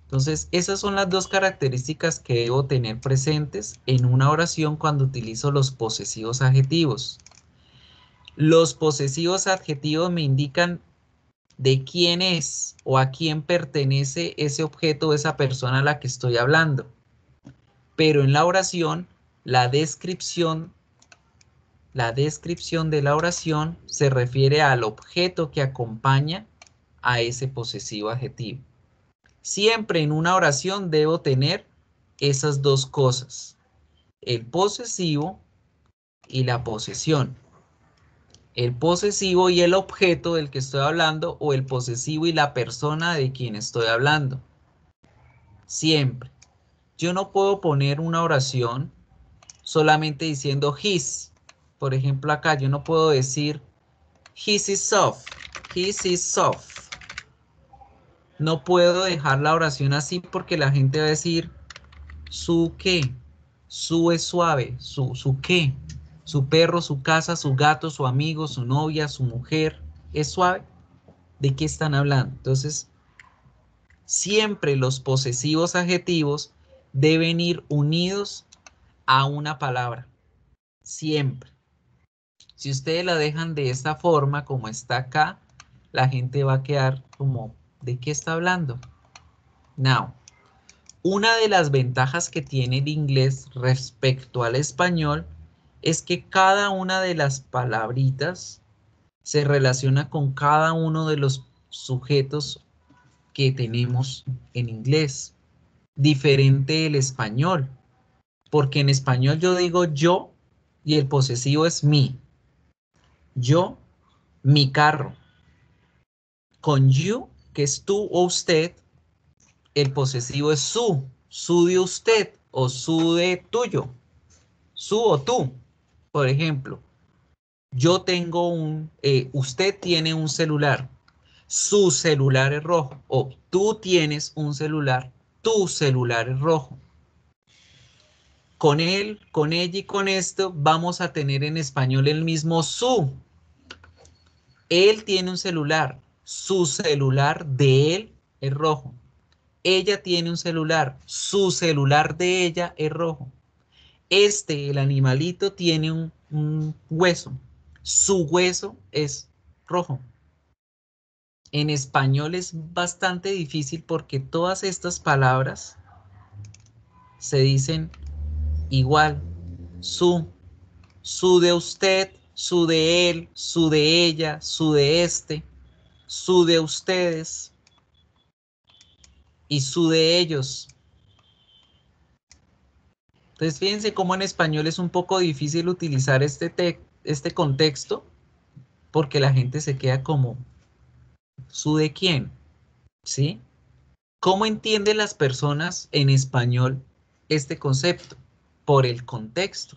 Speaker 1: Entonces, esas son las dos características que debo tener presentes en una oración cuando utilizo los posesivos adjetivos. Los posesivos adjetivos me indican de quién es o a quién pertenece ese objeto o esa persona a la que estoy hablando. Pero en la oración, la descripción, la descripción de la oración se refiere al objeto que acompaña a ese posesivo adjetivo. Siempre en una oración debo tener esas dos cosas, el posesivo y la posesión el posesivo y el objeto del que estoy hablando o el posesivo y la persona de quien estoy hablando. Siempre. Yo no puedo poner una oración solamente diciendo his. Por ejemplo, acá yo no puedo decir his is soft. His is soft. No puedo dejar la oración así porque la gente va a decir su qué. Su es suave. Su, su qué su perro, su casa, su gato, su amigo, su novia, su mujer, es suave. ¿De qué están hablando? Entonces, siempre los posesivos adjetivos deben ir unidos a una palabra. Siempre. Si ustedes la dejan de esta forma, como está acá, la gente va a quedar como, ¿de qué está hablando? Now, una de las ventajas que tiene el inglés respecto al español es que cada una de las palabritas se relaciona con cada uno de los sujetos que tenemos en inglés. Diferente el español, porque en español yo digo yo y el posesivo es mi. Yo, mi carro. Con you, que es tú o usted, el posesivo es su, su de usted o su de tuyo, su o tú. Por ejemplo, yo tengo un, eh, usted tiene un celular, su celular es rojo, o tú tienes un celular, tu celular es rojo. Con él, con ella y con esto vamos a tener en español el mismo su. Él tiene un celular, su celular de él es rojo. Ella tiene un celular, su celular de ella es rojo. Este, el animalito, tiene un, hueso. Su hueso es rojo. En español es bastante difícil porque todas estas palabras se dicen igual. Su, su de usted, su de él, su de ella, su de este, su de ustedes y su de ellos. Entonces, fíjense cómo en español es un poco difícil utilizar este, este contexto porque la gente se queda como, ¿su de quién? ¿Sí? ¿Cómo entienden las personas en español este concepto? Por el contexto.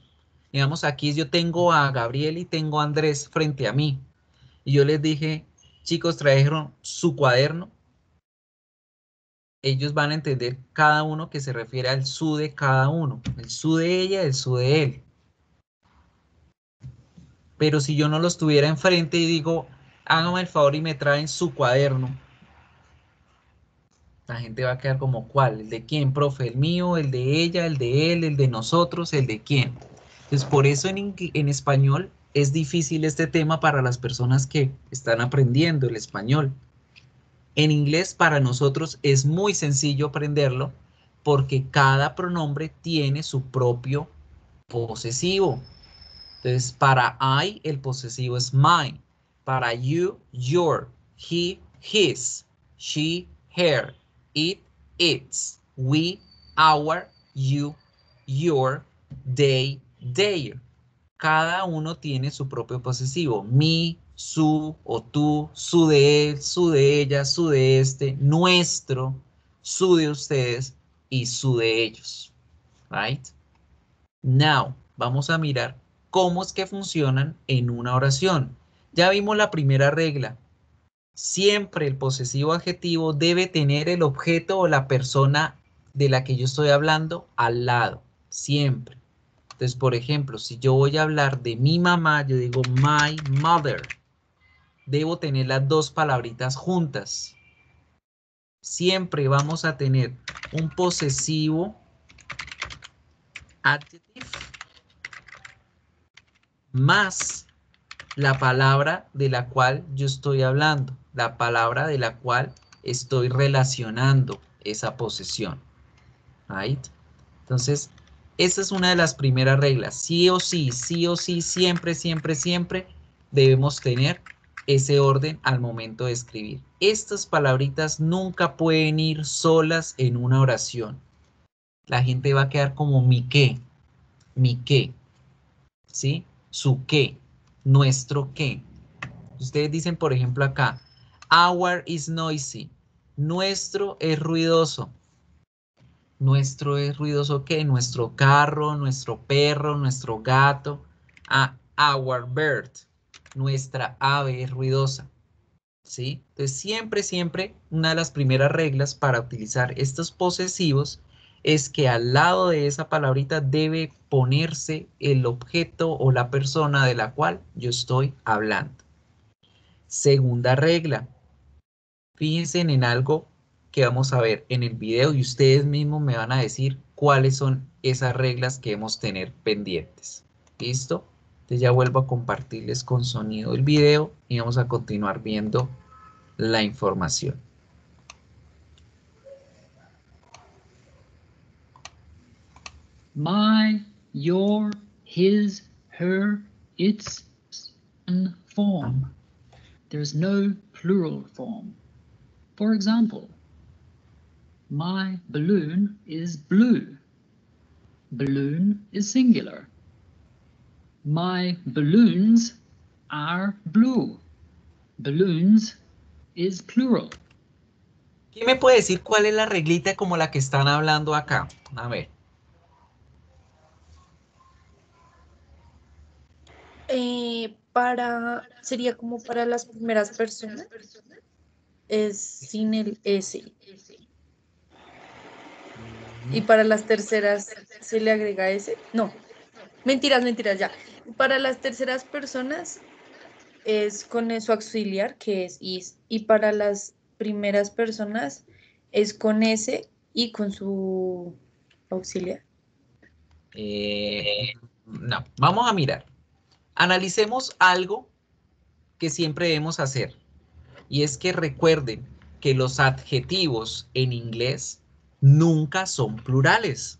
Speaker 1: Digamos, aquí yo tengo a Gabriel y tengo a Andrés frente a mí. Y yo les dije, chicos, trajeron su cuaderno ellos van a entender cada uno que se refiere al su de cada uno, el su de ella, el su de él. Pero si yo no los tuviera enfrente y digo, háganme el favor y me traen su cuaderno, la gente va a quedar como, ¿cuál? ¿El de quién, profe? ¿El mío, el de ella, el de él, el de nosotros, el de quién? Entonces, por eso en, en español es difícil este tema para las personas que están aprendiendo el español. En inglés para nosotros es muy sencillo aprenderlo porque cada pronombre tiene su propio posesivo. Entonces, para I el posesivo es mine. Para you, your. He, his. She, her. It, its. We, our. You, your. they, their. Cada uno tiene su propio posesivo. Mi, su o tú, su de él, su de ella, su de este, nuestro, su de ustedes y su de ellos. Right? Now, vamos a mirar cómo es que funcionan en una oración. Ya vimos la primera regla. Siempre el posesivo adjetivo debe tener el objeto o la persona de la que yo estoy hablando al lado. Siempre. Entonces, por ejemplo, si yo voy a hablar de mi mamá, yo digo my mother. Debo tener las dos palabritas juntas. Siempre vamos a tener un posesivo adjective más la palabra de la cual yo estoy hablando, la palabra de la cual estoy relacionando esa posesión. Right? Entonces, esa es una de las primeras reglas. Sí o sí, sí o sí, siempre, siempre, siempre debemos tener ese orden al momento de escribir. Estas palabritas nunca pueden ir solas en una oración. La gente va a quedar como mi qué, mi qué, ¿sí? Su qué, nuestro qué. Ustedes dicen, por ejemplo, acá, our is noisy. Nuestro es ruidoso. Nuestro es ruidoso qué? Nuestro carro, nuestro perro, nuestro gato. Ah, our bird nuestra ave es ruidosa. ¿Sí? Entonces siempre, siempre una de las primeras reglas para utilizar estos posesivos es que al lado de esa palabrita debe ponerse el objeto o la persona de la cual yo estoy hablando. Segunda regla. Fíjense en algo que vamos a ver en el video y ustedes mismos me van a decir cuáles son esas reglas que debemos tener pendientes. ¿Listo? Ya vuelvo a compartirles con sonido el video y vamos a continuar viendo la información.
Speaker 6: My, your, his, her, its, form. There's no plural form. For example, my balloon is blue. Balloon is singular. My balloons are blue. Balloons is plural.
Speaker 1: ¿Quién me puede decir cuál es la reglita como la que están hablando acá? A ver.
Speaker 2: Eh, para, sería como para las primeras personas. Es sin el S. Y para las terceras se le agrega S. No, Mentiras, mentiras, ya. Para las terceras personas es con su auxiliar, que es is, y para las primeras personas es con ese y con su auxiliar.
Speaker 1: Eh, no, vamos a mirar. Analicemos algo que siempre debemos hacer. Y es que recuerden que los adjetivos en inglés nunca son plurales.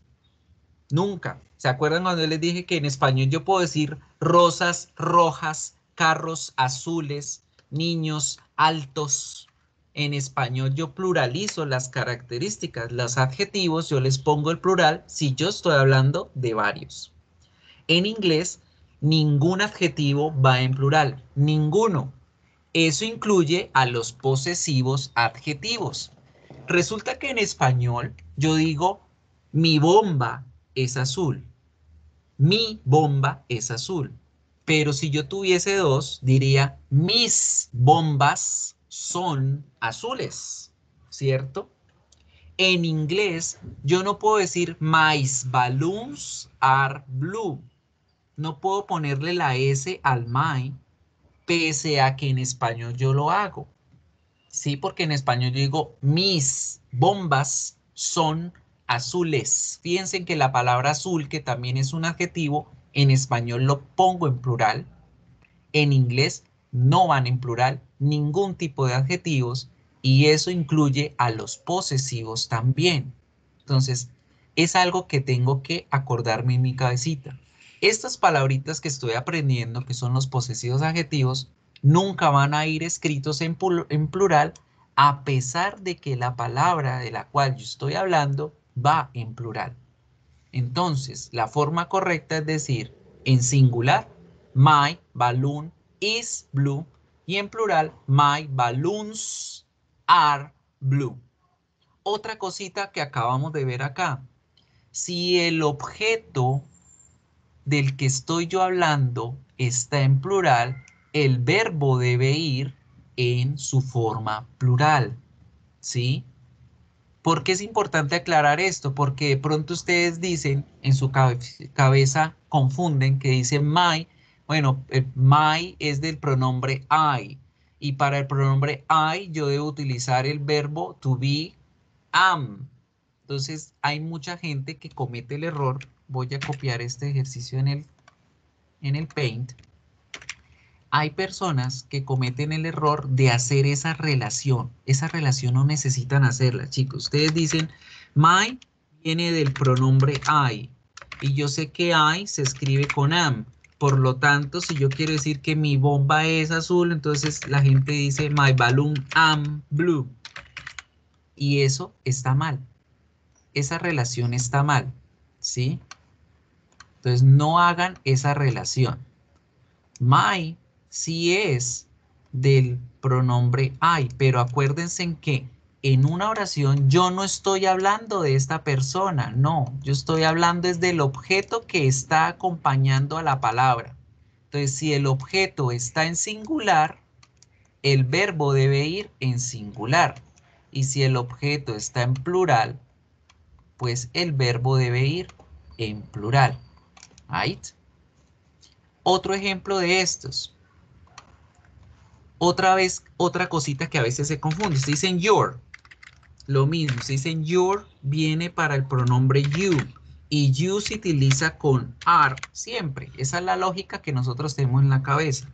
Speaker 1: Nunca. ¿Se acuerdan cuando les dije que en español yo puedo decir rosas rojas, carros azules, niños altos? En español yo pluralizo las características, los adjetivos, yo les pongo el plural si yo estoy hablando de varios. En inglés, ningún adjetivo va en plural, ninguno. Eso incluye a los posesivos adjetivos. Resulta que en español yo digo mi bomba es azul mi bomba es azul. Pero si yo tuviese dos, diría mis bombas son azules, ¿cierto? En inglés, yo no puedo decir my balloons are blue. No puedo ponerle la S al my, pese a que en español yo lo hago. Sí, porque en español yo digo mis bombas son azules. Fíjense que la palabra azul, que también es un adjetivo, en español lo pongo en plural. En inglés no van en plural ningún tipo de adjetivos y eso incluye a los posesivos también. Entonces, es algo que tengo que acordarme en mi cabecita. Estas palabritas que estoy aprendiendo, que son los posesivos adjetivos, nunca van a ir escritos en, en plural a pesar de que la palabra de la cual yo estoy hablando va en plural. Entonces, la forma correcta es decir, en singular, my balloon is blue y en plural, my balloons are blue. Otra cosita que acabamos de ver acá. Si el objeto del que estoy yo hablando está en plural, el verbo debe ir en su forma plural. ¿Sí? ¿Por qué es importante aclarar esto? Porque de pronto ustedes dicen, en su cabeza confunden que dice my, bueno, my es del pronombre I. Y para el pronombre I yo debo utilizar el verbo to be, am. Entonces hay mucha gente que comete el error. Voy a copiar este ejercicio en el, en el Paint hay personas que cometen el error de hacer esa relación. Esa relación no necesitan hacerla, chicos. Ustedes dicen, my viene del pronombre I. Y yo sé que I se escribe con am. Por lo tanto, si yo quiero decir que mi bomba es azul, entonces la gente dice, my balloon am blue. Y eso está mal. Esa relación está mal. ¿Sí? Entonces, no hagan esa relación. My si es del pronombre I, pero acuérdense en que en una oración yo no estoy hablando de esta persona, no, yo estoy hablando es del objeto que está acompañando a la palabra. Entonces, si el objeto está en singular, el verbo debe ir en singular. Y si el objeto está en plural, pues el verbo debe ir en plural. Right? Otro ejemplo de estos. Otra vez, otra cosita que a veces se confunde. Se dicen your. Lo mismo, se dicen your viene para el pronombre you. Y you se utiliza con are siempre. Esa es la lógica que nosotros tenemos en la cabeza.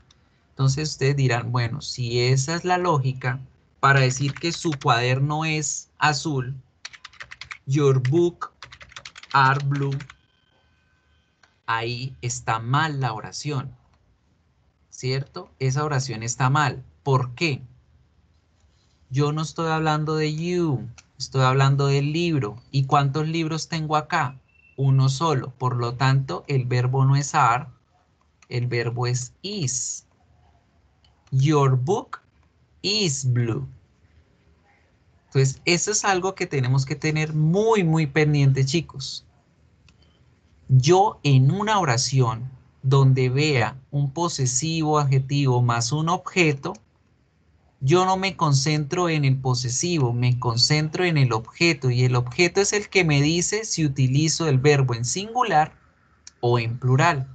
Speaker 1: Entonces ustedes dirán, bueno, si esa es la lógica para decir que su cuaderno es azul, your book are blue, ahí está mal la oración. ¿Cierto? Esa oración está mal. ¿Por qué? Yo no estoy hablando de you, estoy hablando del libro. ¿Y cuántos libros tengo acá? Uno solo. Por lo tanto, el verbo no es are, el verbo es is. Your book is blue. Entonces, eso es algo que tenemos que tener muy, muy pendiente, chicos. Yo en una oración donde vea un posesivo adjetivo más un objeto, yo no me concentro en el posesivo, me concentro en el objeto y el objeto es el que me dice si utilizo el verbo en singular o en plural.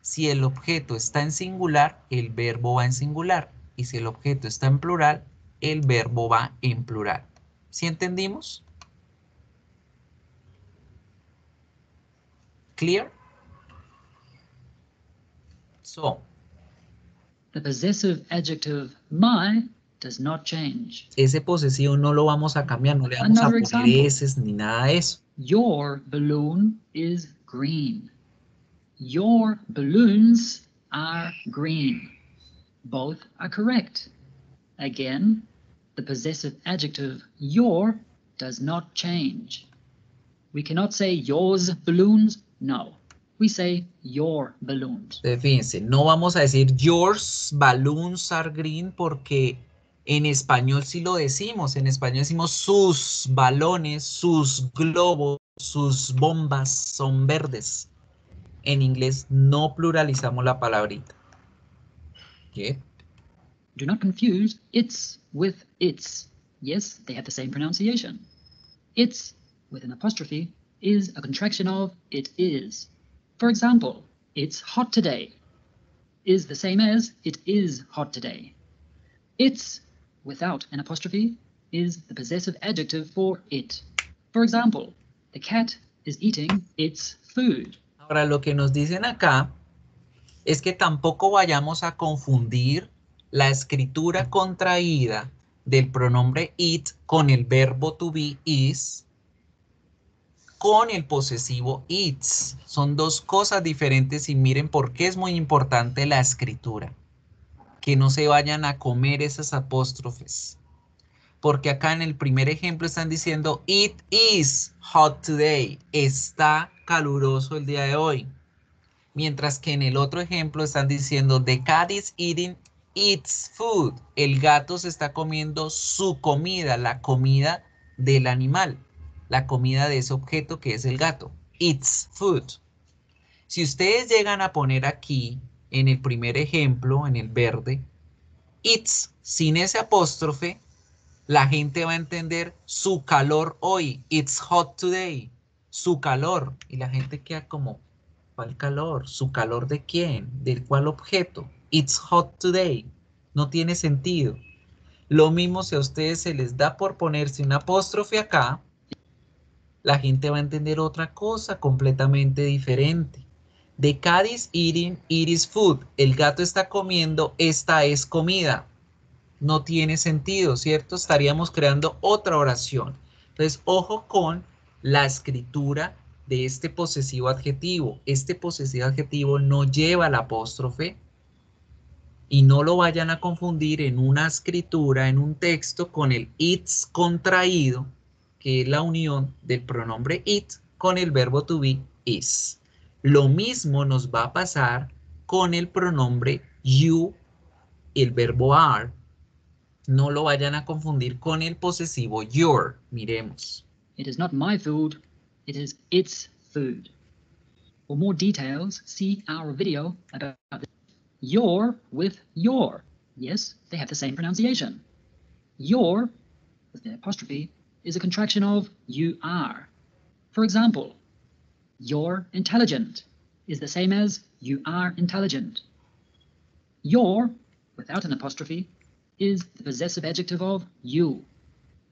Speaker 1: Si el objeto está en singular, el verbo va en singular y si el objeto está en plural, el verbo va en plural. ¿Sí entendimos? ¿Clear? So.
Speaker 6: The possessive adjective my does not change.
Speaker 1: Ese posesivo no lo vamos a cambiar, no le vamos Another a poner eses ni nada de eso.
Speaker 6: Your balloon is green. Your balloons are green. Both are correct. Again, the possessive adjective your does not change. We cannot say yours balloons. No. We say your balloons.
Speaker 1: Fíjense, no vamos a decir yours balloons are green porque en español sí lo decimos. En español decimos sus balones, sus globos, sus bombas son verdes. En inglés no pluralizamos la palabrita. ¿Qué?
Speaker 6: Do not confuse it's with its. Yes, they have the same pronunciation. It's with an apostrophe is a contraction of it is. For example, it's hot today is the same as it is hot today. It's, without an apostrophe, is the possessive adjective for it. For example, the cat is eating its food.
Speaker 1: Ahora lo que nos dicen acá es que tampoco vayamos a confundir la escritura contraída del pronombre it con el verbo to be is con el posesivo its. Son dos cosas diferentes y miren por qué es muy importante la escritura. Que no se vayan a comer esas apóstrofes. Porque acá en el primer ejemplo están diciendo, it is hot today. Está caluroso el día de hoy. Mientras que en el otro ejemplo están diciendo, the cat is eating its food. El gato se está comiendo su comida, la comida del animal. La comida de ese objeto que es el gato. Its food. Si ustedes llegan a poner aquí, en el primer ejemplo, en el verde, it's sin ese apóstrofe, la gente va a entender su calor hoy. It's hot today. Su calor. Y la gente queda como, ¿cuál calor? ¿Su calor de quién? ¿Del cuál objeto? It's hot today. No tiene sentido. Lo mismo si a ustedes se les da por ponerse un apóstrofe acá, la gente va a entender otra cosa completamente diferente. The cat eating, it is food. El gato está comiendo, esta es comida no tiene sentido, ¿cierto? Estaríamos creando otra oración. Entonces, ojo con la escritura de este posesivo adjetivo. Este posesivo adjetivo no lleva la apóstrofe y no lo vayan a confundir en una escritura, en un texto con el it's contraído, que es la unión del pronombre it con el verbo to be is. Lo mismo nos va a pasar con el pronombre you, el verbo are, no lo vayan a confundir con el posesivo your. Miremos.
Speaker 6: It is not my food, it is its food. For more details, see our video about your with your. Yes, they have the same pronunciation. Your, with the apostrophe, is a contraction of you are. For example, you're intelligent is the same as you are intelligent. Your, without an apostrophe, is the possessive adjective of you.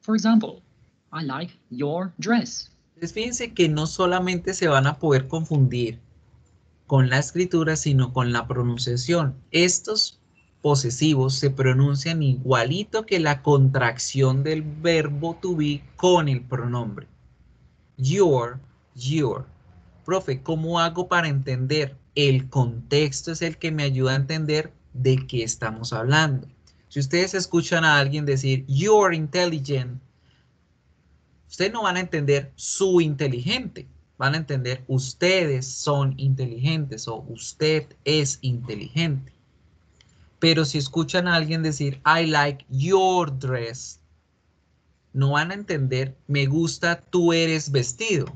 Speaker 6: For example, I like your dress.
Speaker 1: Entonces fíjense que no solamente se van a poder confundir con la escritura, sino con la pronunciación. Estos posesivos se pronuncian igualito que la contracción del verbo to be con el pronombre. Your, your. Profe, ¿cómo hago para entender? El contexto es el que me ayuda a entender de qué estamos hablando. Si ustedes escuchan a alguien decir, you're intelligent, ustedes no van a entender su inteligente, van a entender ustedes son inteligentes o usted es inteligente. Pero si escuchan a alguien decir, I like your dress, no van a entender, me gusta, tú eres vestido.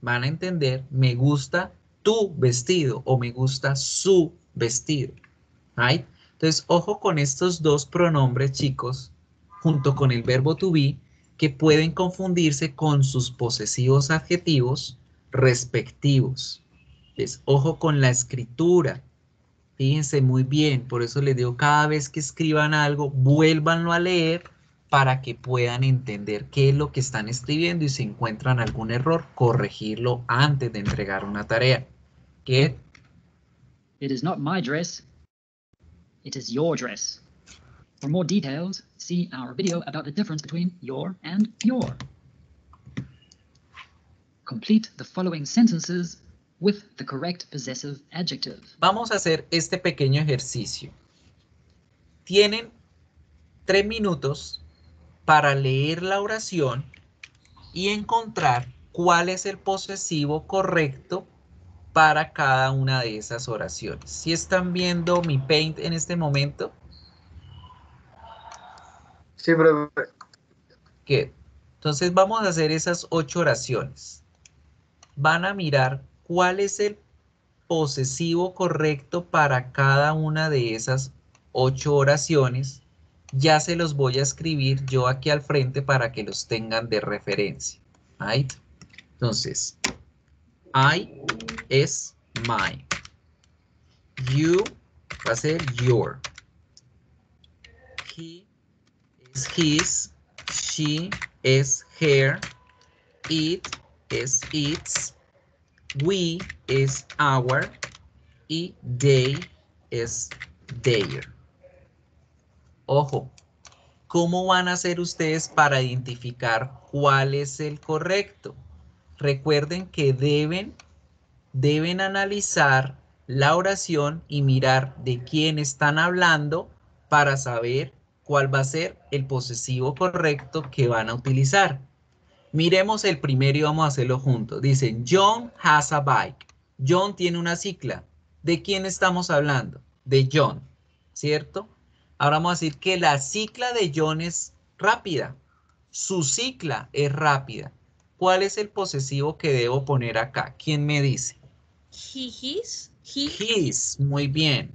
Speaker 1: Van a entender, me gusta tu vestido o me gusta su vestido. Right? Entonces, ojo con estos dos pronombres, chicos, junto con el verbo to be, que pueden confundirse con sus posesivos adjetivos respectivos. Entonces, ojo con la escritura. Fíjense muy bien, por eso les digo, cada vez que escriban algo, vuélvanlo a leer para que puedan entender qué es lo que están escribiendo y si encuentran algún error, corregirlo antes de entregar una tarea. ¿Qué?
Speaker 6: It is not my dress, It is your dress. For more details, see our video about the difference between your and your. Complete the following sentences with the correct possessive adjective.
Speaker 1: Vamos a hacer este pequeño ejercicio. Tienen tres minutos para leer la oración y encontrar cuál es el posesivo correcto para cada una de esas oraciones. Si están viendo mi Paint en este momento.
Speaker 5: Sí, profe.
Speaker 1: ¿Qué? Entonces vamos a hacer esas ocho oraciones. Van a mirar cuál es el posesivo correcto para cada una de esas ocho oraciones. Ya se los voy a escribir yo aquí al frente para que los tengan de referencia. Entonces, I es my. You va a ser your. He es his. She es her. It es its. We es our. Y they es their. Ojo, ¿cómo van a hacer ustedes para identificar cuál es el correcto? Recuerden que deben deben analizar la oración y mirar de quién están hablando para saber cuál va a ser el posesivo correcto que van a utilizar. Miremos el primero y vamos a hacerlo juntos. Dicen, John has a bike. John tiene una cicla. ¿De quién estamos hablando? De John, ¿cierto? Ahora vamos a decir que la cicla de John es rápida. Su cicla es rápida. ¿Cuál es el posesivo que debo poner acá? ¿Quién me dice?
Speaker 2: He, his, he,
Speaker 1: His, muy bien.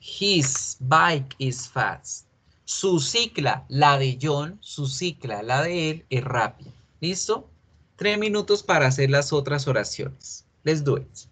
Speaker 1: His bike is fast. Su cicla, la de John, su cicla, la de él, es rápida. ¿Listo? Tres minutos para hacer las otras oraciones. Let's do it.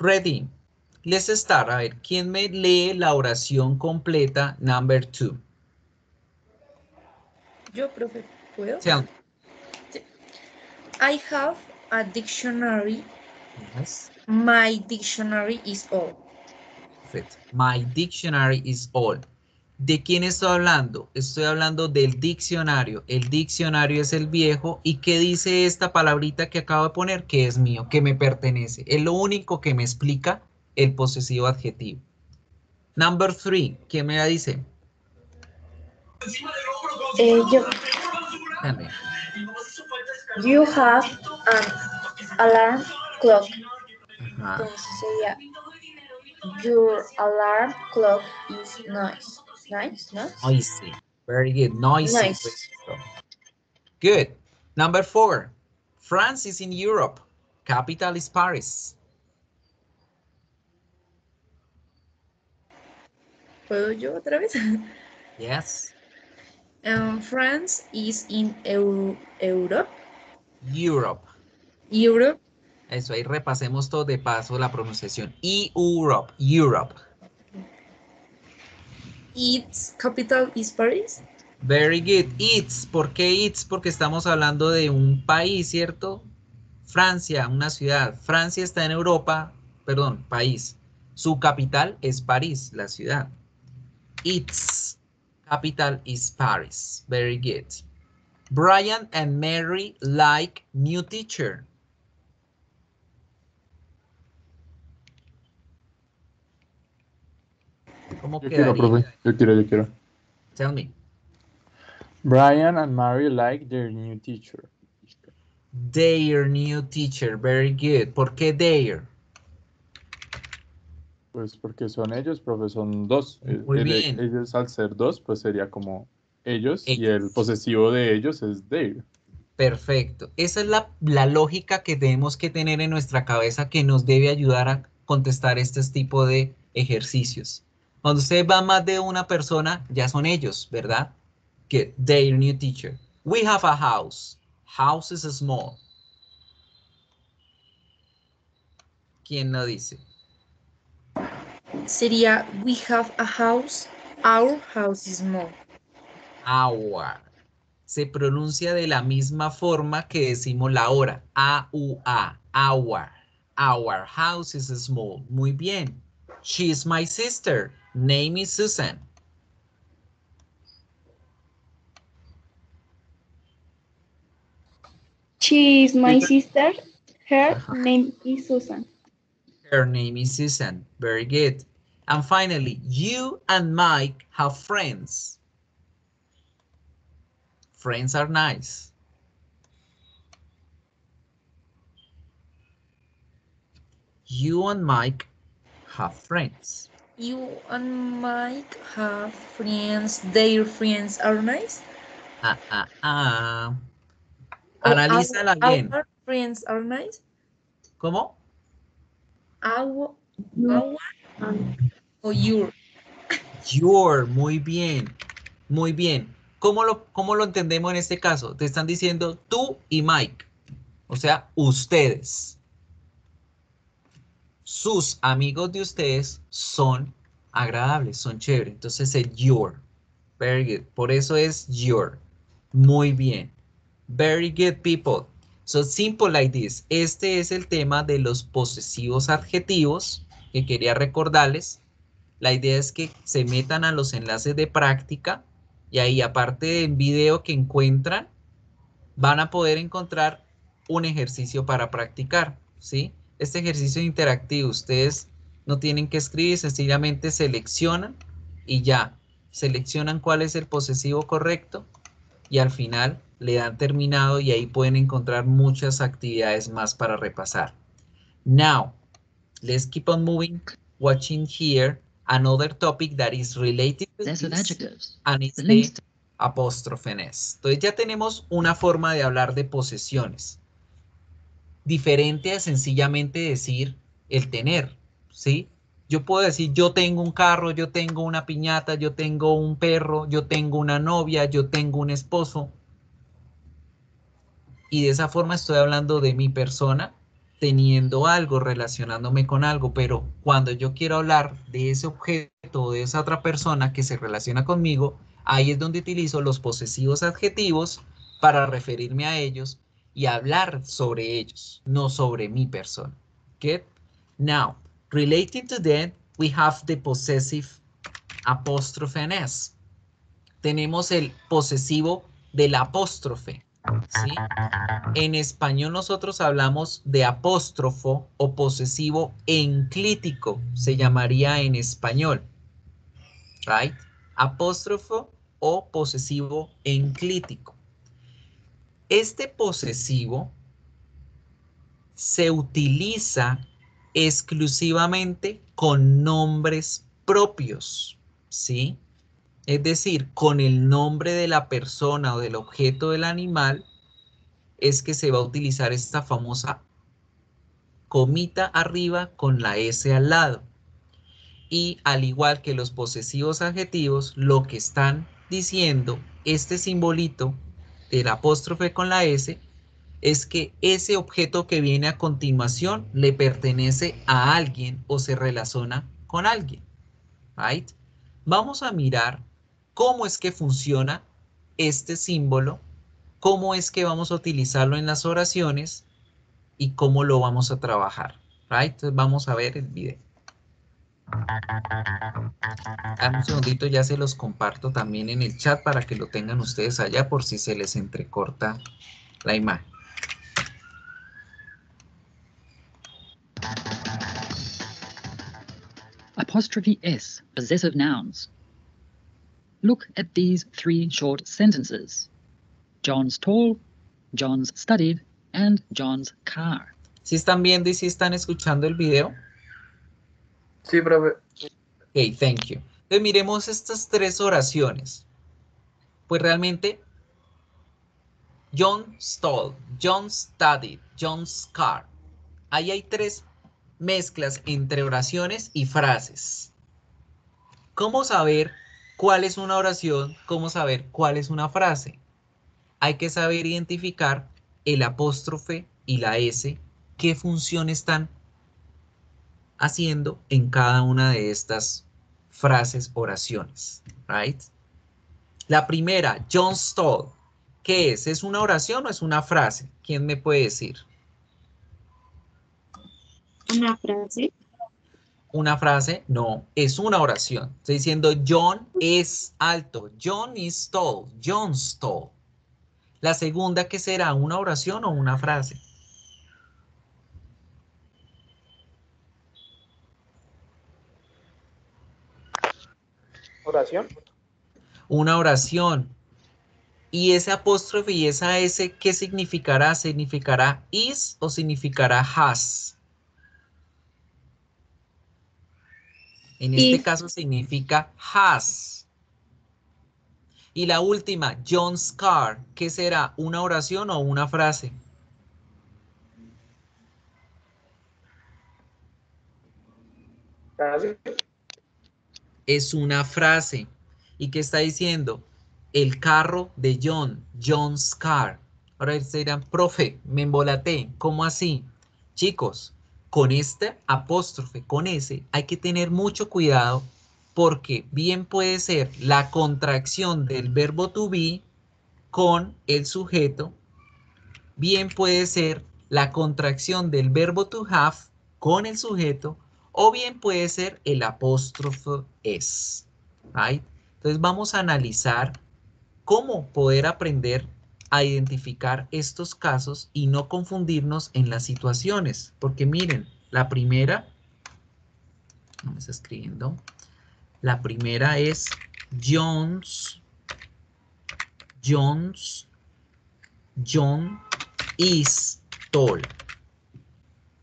Speaker 1: Ready. Let's start. A ver, ¿quién me lee la oración completa number two?
Speaker 2: yo, profe, ¿puedo?
Speaker 1: Tell me.
Speaker 2: I have a dictionary.
Speaker 1: Yes.
Speaker 2: My dictionary is all.
Speaker 1: Perfect. My dictionary is all. ¿De quién estoy hablando? Estoy hablando del diccionario. El diccionario es el viejo. ¿Y qué dice esta palabrita que acabo de poner? Que es mío, que me pertenece. Es lo único que me explica el posesivo adjetivo. Number three. ¿Quién me la dice?
Speaker 2: Eh, yo,
Speaker 1: Dame.
Speaker 2: you have an alarm clock.
Speaker 1: Ajá.
Speaker 2: Entonces sería Your alarm clock is nice. Nice, ¿no?
Speaker 1: Noisy. Very good. Noisy.
Speaker 2: Nice.
Speaker 1: Good. Number four. France is in Europe. Capital is Paris.
Speaker 2: ¿Puedo yo otra vez?
Speaker 1: Yes.
Speaker 2: Um, France is in Eu- Europe.
Speaker 1: Europe.
Speaker 2: Europe.
Speaker 1: Eso ahí repasemos todo de paso la pronunciación. Europe. Europe.
Speaker 2: Its capital is Paris.
Speaker 1: Very good. It's. ¿Por qué it's? Porque estamos hablando de un país, ¿cierto? Francia, una ciudad. Francia está en Europa, perdón, país. Su capital es París, la ciudad. Its capital is Paris. Very good. Brian and Mary like new teacher. ¿Cómo
Speaker 7: Yo quiero, profe. Yo quiero, yo quiero.
Speaker 1: Tell me.
Speaker 7: Brian and Mary like their new teacher.
Speaker 1: Their new teacher. Very good. ¿Por qué their?
Speaker 7: Pues porque son ellos, profe, son dos. Eh,
Speaker 1: Muy
Speaker 7: el-
Speaker 1: bien.
Speaker 7: Ellos al ser dos, pues sería como ellos, y el posesivo de ellos es their.
Speaker 1: Perfecto. Esa es la, la lógica que tenemos que tener en nuestra cabeza que nos debe ayudar a contestar este tipo de ejercicios. Cuando ustedes van más de una persona, ya son ellos, ¿verdad? Que their new teacher. We have a house. House is small. ¿Quién lo dice?
Speaker 2: Sería we have a house. Our house is small.
Speaker 1: Our. Se pronuncia de la misma forma que decimos la hora. A-U-A. Our. Our house is small. Muy bien. She is my sister. Name is Susan.
Speaker 4: She is my sister. Her
Speaker 1: Ajá.
Speaker 4: name is Susan.
Speaker 1: Her name is Susan. Very good. And finally, you and Mike have friends. Friends are nice. You and Mike have friends.
Speaker 2: You and Mike have friends. Their friends are nice.
Speaker 1: Ah, ah, ah.
Speaker 2: Oh,
Speaker 1: Analízala
Speaker 2: our,
Speaker 1: bien.
Speaker 2: Our friends are nice.
Speaker 1: ¿Cómo?
Speaker 2: Our, our
Speaker 4: and-
Speaker 2: or your.
Speaker 1: Your, muy bien, muy bien. ¿Cómo lo, ¿Cómo lo entendemos en este caso? Te están diciendo tú y Mike, o sea, ustedes. Sus amigos de ustedes son agradables, son chéveres. Entonces es your. Very good. Por eso es your. Muy bien. Very good people. So simple like this. Este es el tema de los posesivos adjetivos que quería recordarles. La idea es que se metan a los enlaces de práctica y ahí aparte del video que encuentran, van a poder encontrar un ejercicio para practicar, ¿sí? Este ejercicio interactivo, ustedes no tienen que escribir, sencillamente seleccionan y ya, seleccionan cuál es el posesivo correcto y al final le dan terminado y ahí pueden encontrar muchas actividades más para repasar. Now, let's keep on moving, watching here another topic that is related to this,
Speaker 6: adjectives.
Speaker 1: and it's
Speaker 6: The
Speaker 1: S. Entonces ya tenemos una forma de hablar de posesiones. Diferente a sencillamente decir el tener, ¿sí? Yo puedo decir yo tengo un carro, yo tengo una piñata, yo tengo un perro, yo tengo una novia, yo tengo un esposo. Y de esa forma estoy hablando de mi persona, teniendo algo, relacionándome con algo, pero cuando yo quiero hablar de ese objeto o de esa otra persona que se relaciona conmigo, ahí es donde utilizo los posesivos adjetivos para referirme a ellos y hablar sobre ellos, no sobre mi persona. Get? Now, relating to that, we have the possessive apóstrofe en S. Tenemos el posesivo del apóstrofe. ¿sí? En español nosotros hablamos de apóstrofo o posesivo enclítico, se llamaría en español. Right? Apóstrofo o posesivo enclítico. Este posesivo se utiliza exclusivamente con nombres propios, ¿sí? Es decir, con el nombre de la persona o del objeto del animal es que se va a utilizar esta famosa comita arriba con la S al lado. Y al igual que los posesivos adjetivos, lo que están diciendo, este simbolito del apóstrofe con la S, es que ese objeto que viene a continuación le pertenece a alguien o se relaciona con alguien. Right? Vamos a mirar cómo es que funciona este símbolo, cómo es que vamos a utilizarlo en las oraciones y cómo lo vamos a trabajar. Right? Entonces vamos a ver el video. Dame un segundito, ya se los comparto también en el chat para que lo tengan ustedes allá por si se les entrecorta la imagen.
Speaker 6: Apostrophe S, possessive nouns. Look at these three short sentences. John's tall, John's studied, and John's car.
Speaker 1: Si están viendo y si están escuchando el video?
Speaker 5: Sí, profe.
Speaker 1: Ok, thank you. Entonces miremos estas tres oraciones. Pues realmente, John stole, John studied, John's car. Ahí hay tres mezclas entre oraciones y frases. ¿Cómo saber cuál es una oración? ¿Cómo saber cuál es una frase? Hay que saber identificar el apóstrofe y la S, qué función están haciendo en cada una de estas frases, oraciones, right? La primera, John Stoll, ¿qué es? ¿Es una oración o es una frase? ¿Quién me puede decir?
Speaker 4: Una frase.
Speaker 1: Una frase, no, es una oración. Estoy diciendo John es alto. John is tall. John tall. La segunda, ¿qué será? ¿Una oración o una frase?
Speaker 5: Oración.
Speaker 1: Una oración. Y ese apóstrofe y esa S, ¿qué significará? ¿Significará is o significará has? En este
Speaker 4: Is.
Speaker 1: caso significa has. Y la última, John's car, ¿qué será? ¿Una oración o una frase?
Speaker 5: Frase.
Speaker 1: Es una frase. ¿Y qué está diciendo? El carro de John, John's car. Ahora ustedes dirán, profe, me embolaté. ¿Cómo así? Chicos, con este apóstrofe, con ese, hay que tener mucho cuidado porque bien puede ser la contracción del verbo to be con el sujeto, bien puede ser la contracción del verbo to have con el sujeto, o bien puede ser el apóstrofo es. right? Entonces vamos a analizar cómo poder aprender a identificar estos casos y no confundirnos en las situaciones. Porque miren, la primera, vamos escribiendo, la primera es Jones, Jones, John is tall.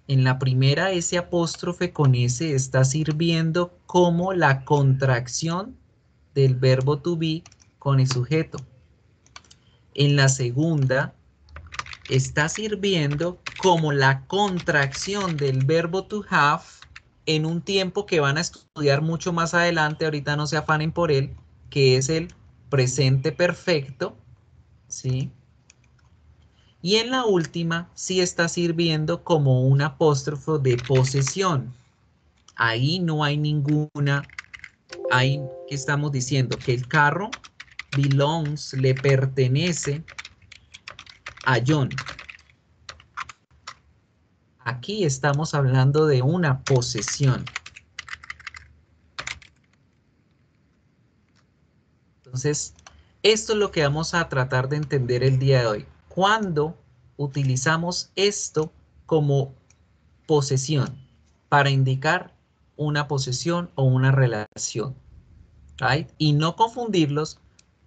Speaker 1: En la primera, ese apóstrofe con S está sirviendo como la contracción del verbo to be con el sujeto. En la segunda, está sirviendo como la contracción del verbo to have en un tiempo que van a estudiar mucho más adelante, ahorita no se afanen por él, que es el presente perfecto, ¿sí? Y en la última, sí está sirviendo como un apóstrofo de posesión. Ahí no hay ninguna, ahí estamos diciendo que el carro belongs, le pertenece a John. Aquí estamos hablando de una posesión. Entonces, esto es lo que vamos a tratar de entender el día de hoy. Cuando utilizamos esto como posesión para indicar una posesión o una relación. Right? Y no confundirlos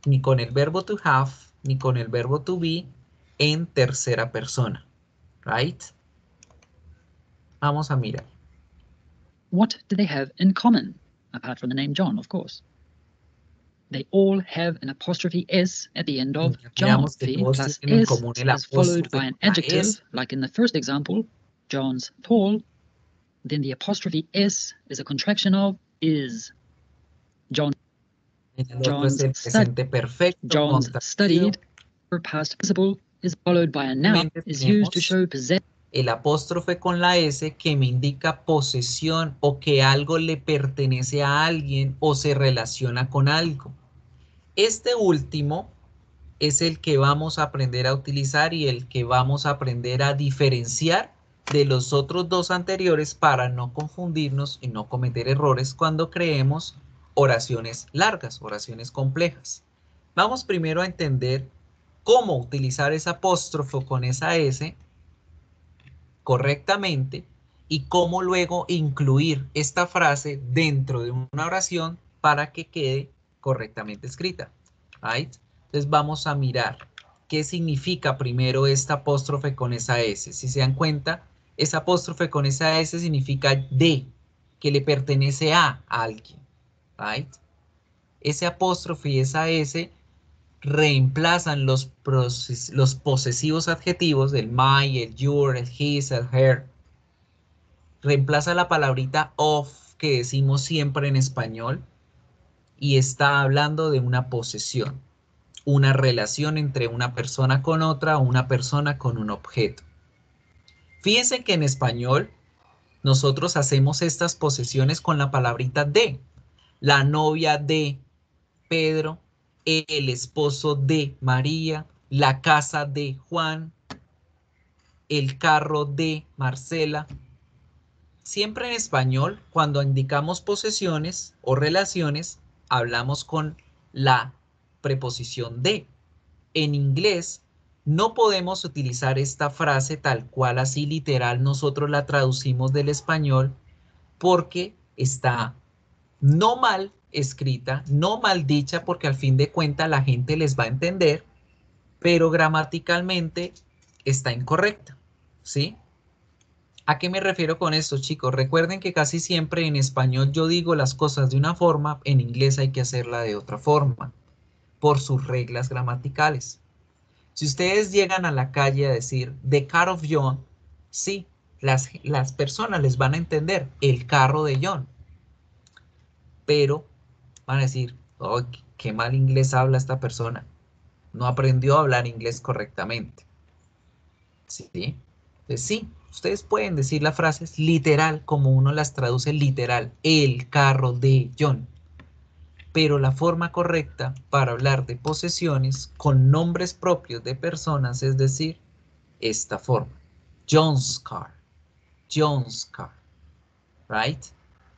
Speaker 1: ni con el verbo to have ni con el verbo to be en tercera persona. Right? Vamos a mirar.
Speaker 6: What do they have in common? Apart from the name John, of course. They all have an apostrophe S at the end of mm, John.
Speaker 1: Miramos
Speaker 6: plus S is followed by an adjective, like in the first example, John's tall. Then the apostrophe S is a contraction of is. John
Speaker 1: En el otro es el
Speaker 6: John's
Speaker 1: presente.
Speaker 6: John's studied. Past participle is followed by a noun. Is used to show possession.
Speaker 1: El apóstrofe con la S que me indica posesión o que algo le pertenece a alguien o se relaciona con algo. Este último es el que vamos a aprender a utilizar y el que vamos a aprender a diferenciar de los otros dos anteriores para no confundirnos y no cometer errores cuando creemos oraciones largas, oraciones complejas. Vamos primero a entender cómo utilizar ese apóstrofo con esa S correctamente y cómo luego incluir esta frase dentro de una oración para que quede correctamente escrita. Right? Entonces vamos a mirar qué significa primero esta apóstrofe con esa S. Si se dan cuenta, esa apóstrofe con esa S significa de, que le pertenece a alguien. Right? Ese apóstrofe y esa S reemplazan los, los posesivos adjetivos del my, el your, el his, el her. Reemplaza la palabrita of que decimos siempre en español y está hablando de una posesión. una relación entre una persona con otra o una persona con un objeto. Fíjense que en español nosotros hacemos estas posesiones con la palabrita de. La novia de Pedro, el esposo de María, la casa de Juan, el carro de Marcela. Siempre en español, cuando indicamos posesiones o relaciones, hablamos con la preposición de. En inglés no podemos utilizar esta frase tal cual así literal nosotros la traducimos del español porque está no mal escrita, no mal dicha porque al fin de cuentas la gente les va a entender, pero gramaticalmente está incorrecta, ¿sí? ¿A qué me refiero con esto, chicos? Recuerden que casi siempre en español yo digo las cosas de una forma, en inglés hay que hacerla de otra forma por sus reglas gramaticales. Si ustedes llegan a la calle a decir the car of John, sí, las, las personas les van a entender el carro de John. Pero van a decir, oh, qué mal inglés habla esta persona. No aprendió a hablar inglés correctamente. ¿Sí? Sí, ustedes pueden decir las frases literal, como uno las traduce literal. El carro de John pero la forma correcta para hablar de posesiones con nombres propios de personas es decir, esta forma. John's car. John's car. Right?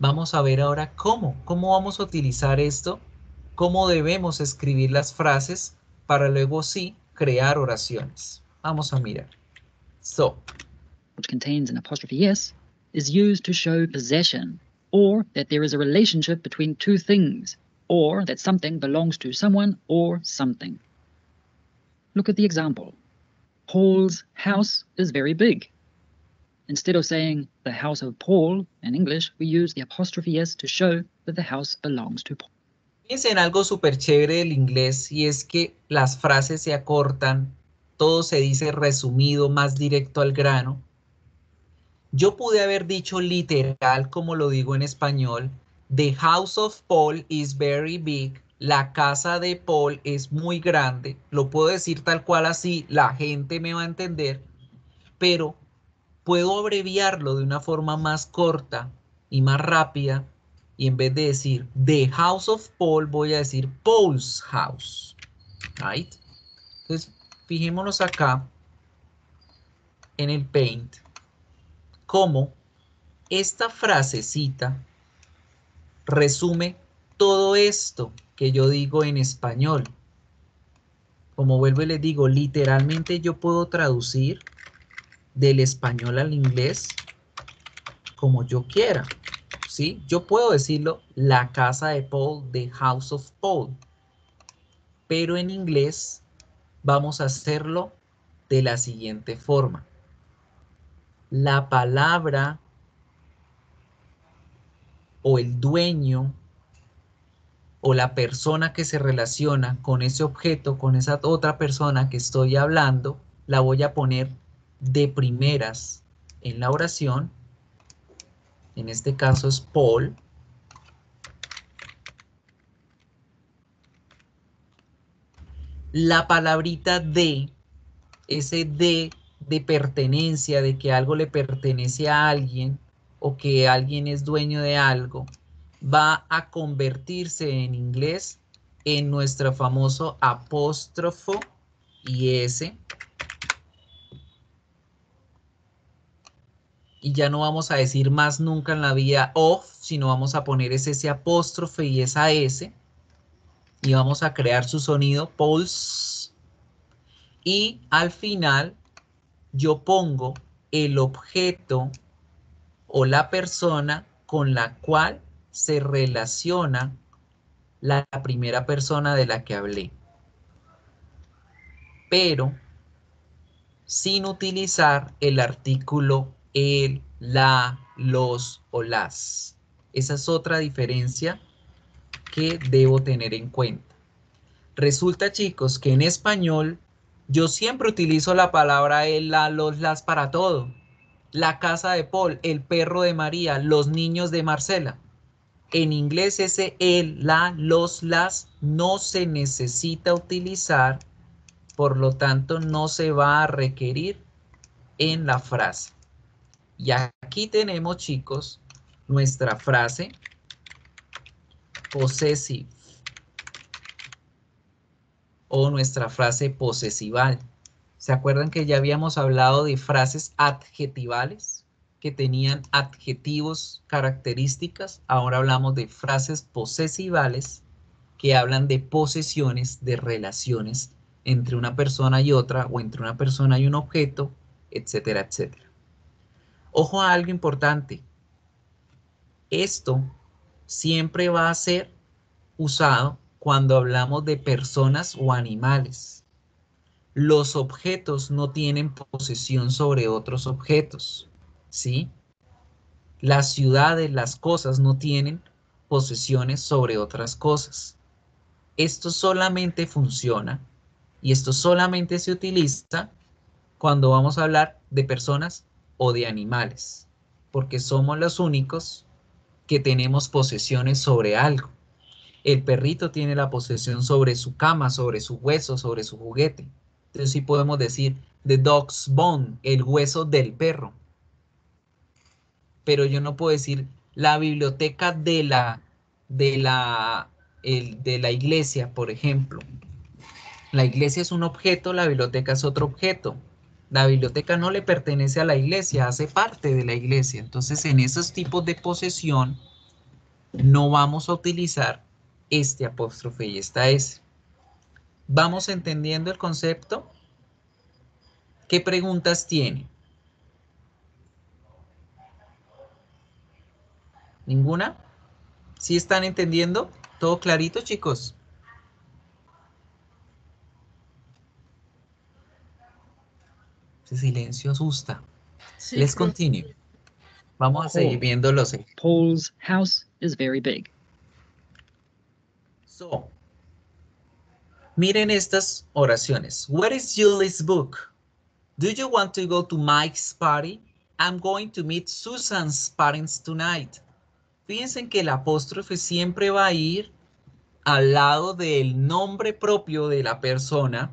Speaker 1: Vamos a ver ahora cómo, cómo vamos a utilizar esto, cómo debemos escribir las frases para luego sí crear oraciones. Vamos a mirar. So.
Speaker 6: Which contains an apostrophe yes is used to show possession or that there is a relationship between two things or that something belongs to someone or something. Look at the example. Paul's house is very big. Instead of saying the house of Paul in English, we use the apostrophe s to show that the house belongs to Paul.
Speaker 1: Fíjense en algo súper chévere del inglés y es que las frases se acortan, todo se dice resumido, más directo al grano. Yo pude haber dicho literal como lo digo en español, The house of Paul is very big. La casa de Paul es muy grande. Lo puedo decir tal cual así, la gente me va a entender. Pero puedo abreviarlo de una forma más corta y más rápida. Y en vez de decir The house of Paul, voy a decir Paul's house. Right? Entonces, fijémonos acá en el Paint. Cómo esta frasecita resume todo esto que yo digo en español. Como vuelvo y les digo, literalmente yo puedo traducir del español al inglés como yo quiera. ¿sí? Yo puedo decirlo, la casa de Paul, the house of Paul. Pero en inglés vamos a hacerlo de la siguiente forma. La palabra o el dueño o la persona que se relaciona con ese objeto, con esa otra persona que estoy hablando, la voy a poner de primeras en la oración. En este caso es Paul. La palabrita de, ese de de pertenencia, de que algo le pertenece a alguien, o que alguien es dueño de algo, va a convertirse en inglés en nuestro famoso apóstrofo y S. Y ya no vamos a decir más nunca en la vida of, sino vamos a poner ese, apóstrofe y esa S. Y vamos a crear su sonido pulse. Y al final yo pongo el objeto o la persona con la cual se relaciona la primera persona de la que hablé. Pero sin utilizar el artículo el, la, los o las. Esa es otra diferencia que debo tener en cuenta. Resulta, chicos, que en español yo siempre utilizo la palabra el, la, los, las para todo la casa de Paul, el perro de María, los niños de Marcela. En inglés ese el, la, los, las no se necesita utilizar, por lo tanto no se va a requerir en la frase. Y aquí tenemos, chicos, nuestra frase possessive o nuestra frase posesival. ¿Se acuerdan que ya habíamos hablado de frases adjetivales que tenían adjetivos, características? Ahora hablamos de frases posesivales que hablan de posesiones, de relaciones entre una persona y otra o entre una persona y un objeto, etcétera, etcétera. Ojo a algo importante. Esto siempre va a ser usado cuando hablamos de personas o animales. Los objetos no tienen posesión sobre otros objetos, ¿sí? Las ciudades, las cosas no tienen posesiones sobre otras cosas. Esto solamente funciona y esto solamente se utiliza cuando vamos a hablar de personas o de animales, porque somos los únicos que tenemos posesiones sobre algo. El perrito tiene la posesión sobre su cama, sobre su hueso, sobre su juguete. Entonces sí podemos decir the dog's bone, el hueso del perro. Pero yo no puedo decir la biblioteca de la, de la, el, de la iglesia, por ejemplo. La iglesia es un objeto, la biblioteca es otro objeto. La biblioteca no le pertenece a la iglesia, hace parte de la iglesia. Entonces, en esos tipos de posesión, no vamos a utilizar este apóstrofe y esta S. ¿Vamos entendiendo el concepto? ¿Qué preguntas tiene? ¿Ninguna? ¿Sí están entendiendo? ¿Todo clarito, chicos? Ese silencio asusta.
Speaker 2: Sí,
Speaker 1: Let's continue. Vamos a seguir viendo los ejemplos.
Speaker 6: Paul's house is very big.
Speaker 1: So, miren estas oraciones. Where is Julie's book? Do you want to go to Mike's party? I'm going to meet Susan's parents tonight. Fíjense que el apóstrofe siempre va a ir al lado del nombre propio de la persona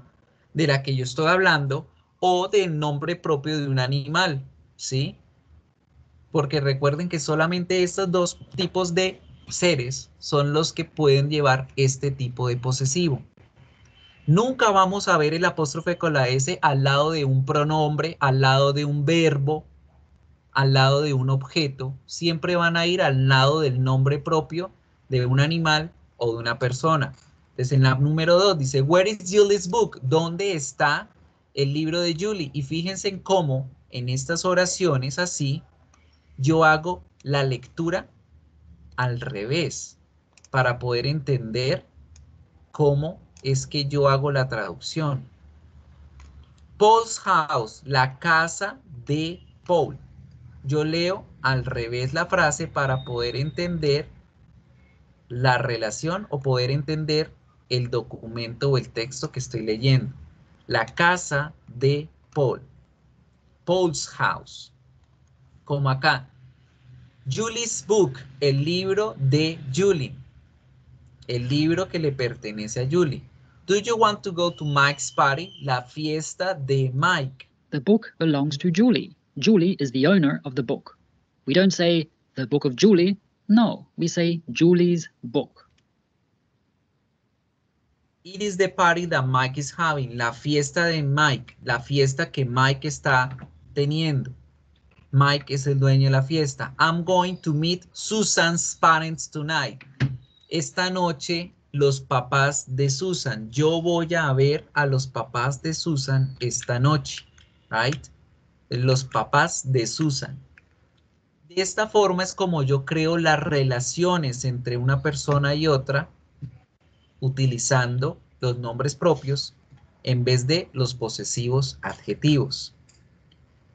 Speaker 1: de la que yo estoy hablando o del nombre propio de un animal, ¿sí? Porque recuerden que solamente estos dos tipos de seres son los que pueden llevar este tipo de posesivo. Nunca vamos a ver el apóstrofe con la S al lado de un pronombre, al lado de un verbo, al lado de un objeto. Siempre van a ir al lado del nombre propio de un animal o de una persona. Entonces en la número 2 dice, Where is Julie's book? ¿Dónde está el libro de Julie? Y fíjense en cómo en estas oraciones así, yo hago la lectura al revés para poder entender cómo es que yo hago la traducción. Paul's house, la casa de Paul. Yo leo al revés la frase para poder entender la relación o poder entender el documento o el texto que estoy leyendo. La casa de Paul. Paul's house. Como acá, Julie's Book, el libro de Julie. El libro que le pertenece a Julie. Do you want to go to Mike's party? La fiesta de Mike.
Speaker 6: The book belongs to Julie. Julie is the owner of the book. We don't say the book of Julie. No, we say Julie's book.
Speaker 1: It is the party that Mike is having. La fiesta de Mike. La fiesta que Mike está teniendo. Mike es el dueño de la fiesta. I'm going to meet Susan's parents tonight. Esta noche los papás de Susan. Yo voy a ver a los papás de Susan esta noche. Right? Los papás de Susan. De esta forma es como yo creo las relaciones entre una persona y otra utilizando los nombres propios en vez de los posesivos adjetivos.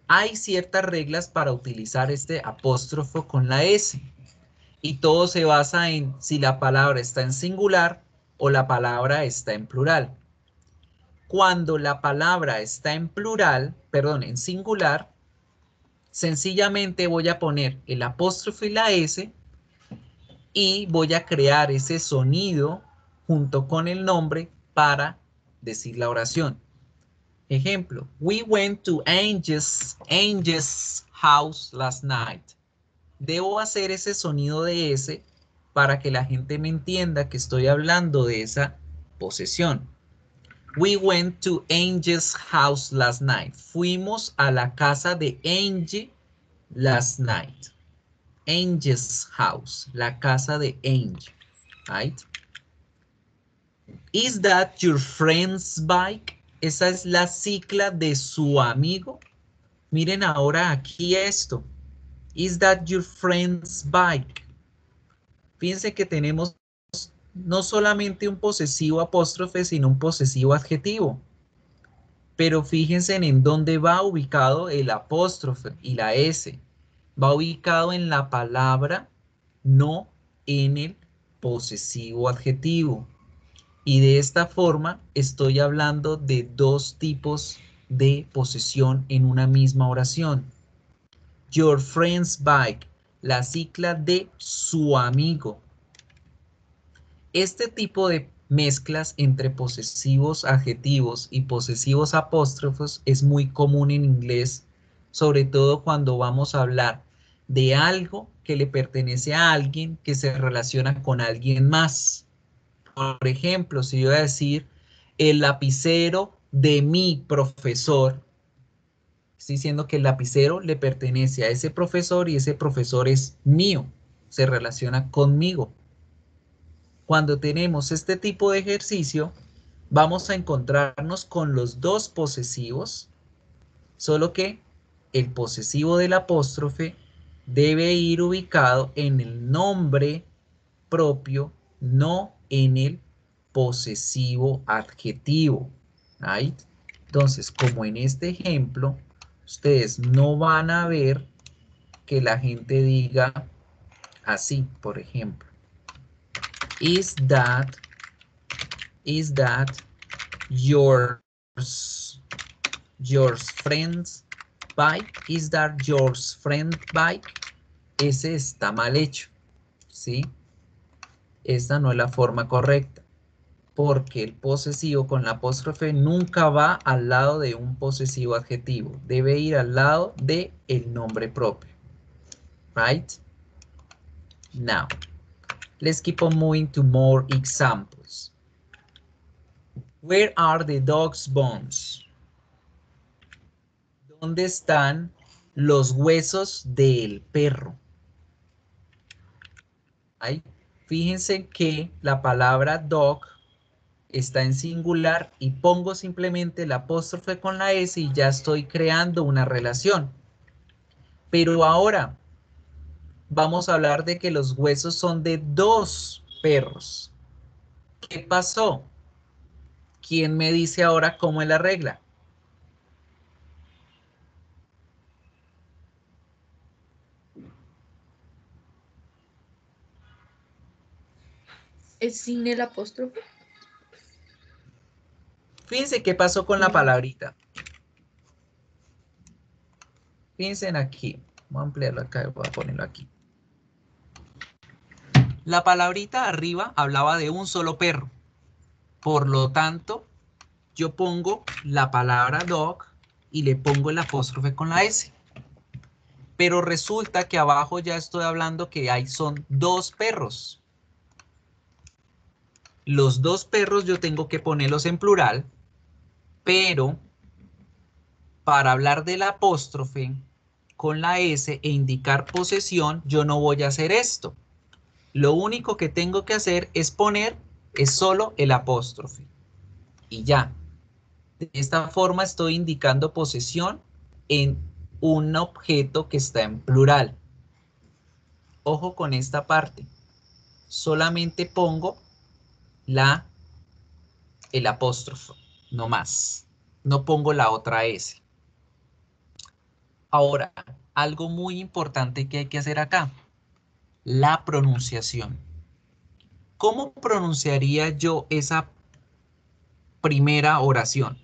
Speaker 1: Hay ciertas reglas para utilizar este apóstrofo con la S y todo se basa en si la palabra está en singular o la palabra está en plural. Cuando la palabra está en plural, perdón, en singular, sencillamente voy a poner el apóstrofe y la S y voy a crear ese sonido junto con el nombre para decir la oración. Ejemplo, we went to Angel's, house last night. Debo hacer ese sonido de S para que la gente me entienda que estoy hablando de esa posesión. We went to Angel's house last night. Fuimos a la casa de Angie last night. Angel's house, la casa de Angie, right? Is that your friend's bike? Esa es la cicla de su amigo. Miren ahora aquí esto. Is that your friend's bike? Fíjense que tenemos no solamente un posesivo apóstrofe, sino un posesivo adjetivo. Pero fíjense en dónde va ubicado el apóstrofe y la S. Va ubicado en la palabra, no en el posesivo adjetivo. Y de esta forma estoy hablando de dos tipos de posesión en una misma oración. Your friend's bike, la cicla de su amigo. Este tipo de mezclas entre posesivos adjetivos y posesivos apóstrofos es muy común en inglés, sobre todo cuando vamos a hablar de algo que le pertenece a alguien que se relaciona con alguien más. Por ejemplo, si yo voy a decir el lapicero de mi profesor, estoy diciendo que el lapicero le pertenece a ese profesor y ese profesor es mío, se relaciona conmigo. Cuando tenemos este tipo de ejercicio, vamos a encontrarnos con los dos posesivos, solo que el posesivo del apóstrofe debe ir ubicado en el nombre propio, no en el posesivo adjetivo. Entonces, como en este ejemplo, ustedes no van a ver que la gente diga así, por ejemplo. Is that, is that yours, your friend's bike? Is that your friend's bike? Ese está mal hecho, ¿sí? Esta no es la forma correcta, porque el posesivo con la apóstrofe nunca va al lado de un posesivo adjetivo, debe ir al lado de el nombre propio. Right? Now, let's keep on moving to more examples. Where are the dog's bones? ¿Dónde están los huesos del perro? Ahí Fíjense que la palabra dog está en singular y pongo simplemente el apóstrofe con la S y ya estoy creando una relación. Pero ahora vamos a hablar de que los huesos son de dos perros. ¿Qué pasó? ¿Quién me dice ahora cómo es la regla?
Speaker 2: ¿Es sin el apóstrofe?
Speaker 1: Fíjense qué pasó con la palabrita. Fíjense aquí. Voy a ampliarlo acá, voy a ponerlo aquí. La palabrita arriba hablaba de un solo perro. Por lo tanto, yo pongo la palabra dog y le pongo el apóstrofe con la S. Pero resulta que abajo ya estoy hablando que hay son dos perros. Los dos perros yo tengo que ponerlos en plural, pero para hablar del apóstrofe con la S e indicar posesión, yo no voy a hacer esto. Lo único que tengo que hacer es poner es solo el apóstrofe. Y ya. De esta forma estoy indicando posesión en un objeto que está en plural. Ojo con esta parte. Solamente pongo la, el apóstrofo, no más. No pongo la otra S. Ahora, algo muy importante que hay que hacer acá, la pronunciación. ¿Cómo pronunciaría yo esa primera oración?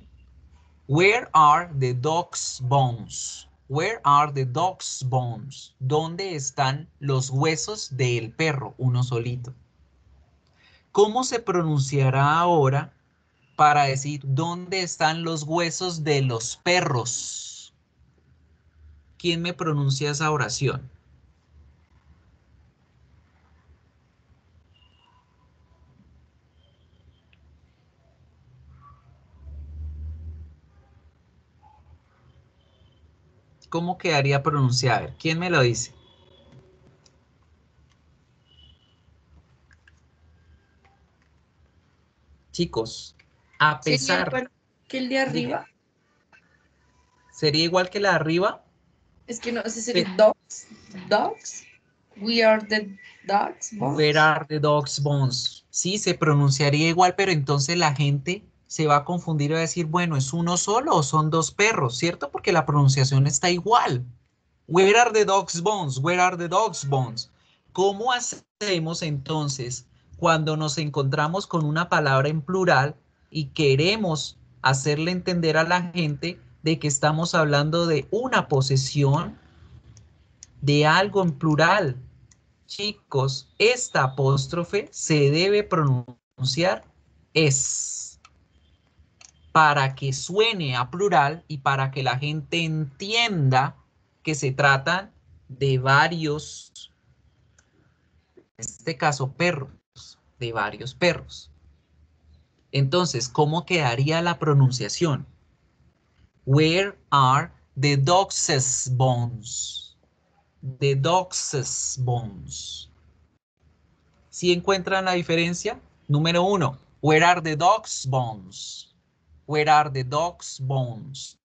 Speaker 1: Where are the dog's bones? Where are the dog's bones? ¿Dónde están los huesos del perro? Uno solito. ¿Cómo se pronunciará ahora para decir dónde están los huesos de los perros? ¿Quién me pronuncia esa oración? ¿Cómo quedaría ver, ¿quién me lo dice? Chicos, a
Speaker 2: ¿Sería
Speaker 1: pesar...
Speaker 2: igual que el de arriba?
Speaker 1: ¿Sería igual que la de arriba?
Speaker 2: Es que no, ese sería dogs. Dogs. We are the dogs. bones.
Speaker 1: Where are the dog's bones? Sí, se pronunciaría igual, pero entonces la gente se va a confundir y va a decir, bueno, ¿es uno solo o son dos perros? ¿Cierto? Porque la pronunciación está igual. Where are the dog's bones? Where are the dog's bones? ¿Cómo hacemos entonces cuando nos encontramos con una palabra en plural y queremos hacerle entender a la gente de que estamos hablando de una posesión, de algo en plural? Chicos, esta apóstrofe se debe pronunciar es para que suene a plural y para que la gente entienda que se trata de varios, en este caso perros, de varios perros. Entonces, ¿cómo quedaría la pronunciación? Where are the dog's bones? The dog's bones. ¿Sí encuentran la diferencia? Número uno, where are the dog's bones? Where are the dog's bones?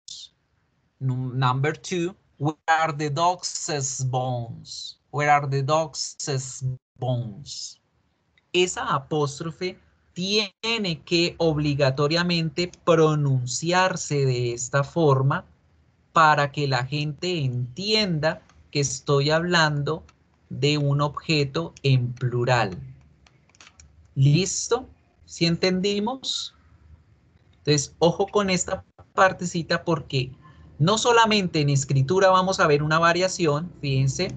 Speaker 1: Num- Number two, where are the dog's bones? Where are the dog's bones? Esa apóstrofe tiene que obligatoriamente pronunciarse de esta forma para que la gente entienda que estoy hablando de un objeto en plural. ¿Listo? ¿Sí entendimos? Entonces, ojo con esta partecita porque no solamente en escritura vamos a ver una variación, fíjense.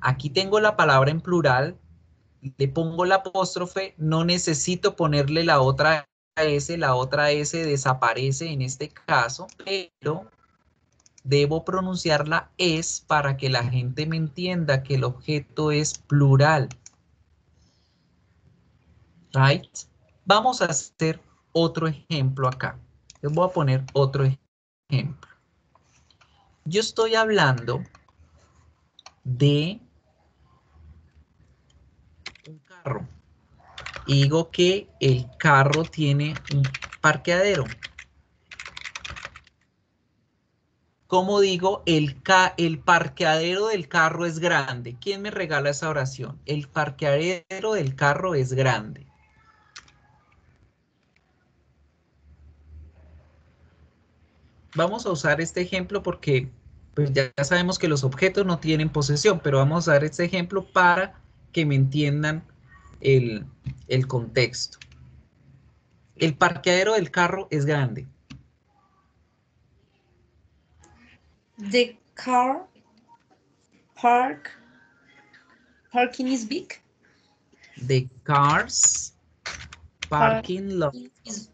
Speaker 1: Aquí tengo la palabra en plural, le pongo la apóstrofe, no necesito ponerle la otra S, la otra S desaparece en este caso, pero debo pronunciarla es para que la gente me entienda que el objeto es plural. Right? Vamos a hacer otro ejemplo acá. Les voy a poner otro ejemplo. Yo estoy hablando de un Y digo que el carro tiene un parqueadero. Como digo, el, ca el parqueadero del carro es grande. ¿Quién me regala esa oración? El parqueadero del carro es grande. Vamos a usar este ejemplo porque pues ya sabemos que los objetos no tienen posesión, pero vamos a usar este ejemplo para que me entiendan el, el contexto. El parqueadero del carro es grande.
Speaker 2: The car park parking is big.
Speaker 1: The cars parking lot
Speaker 2: Is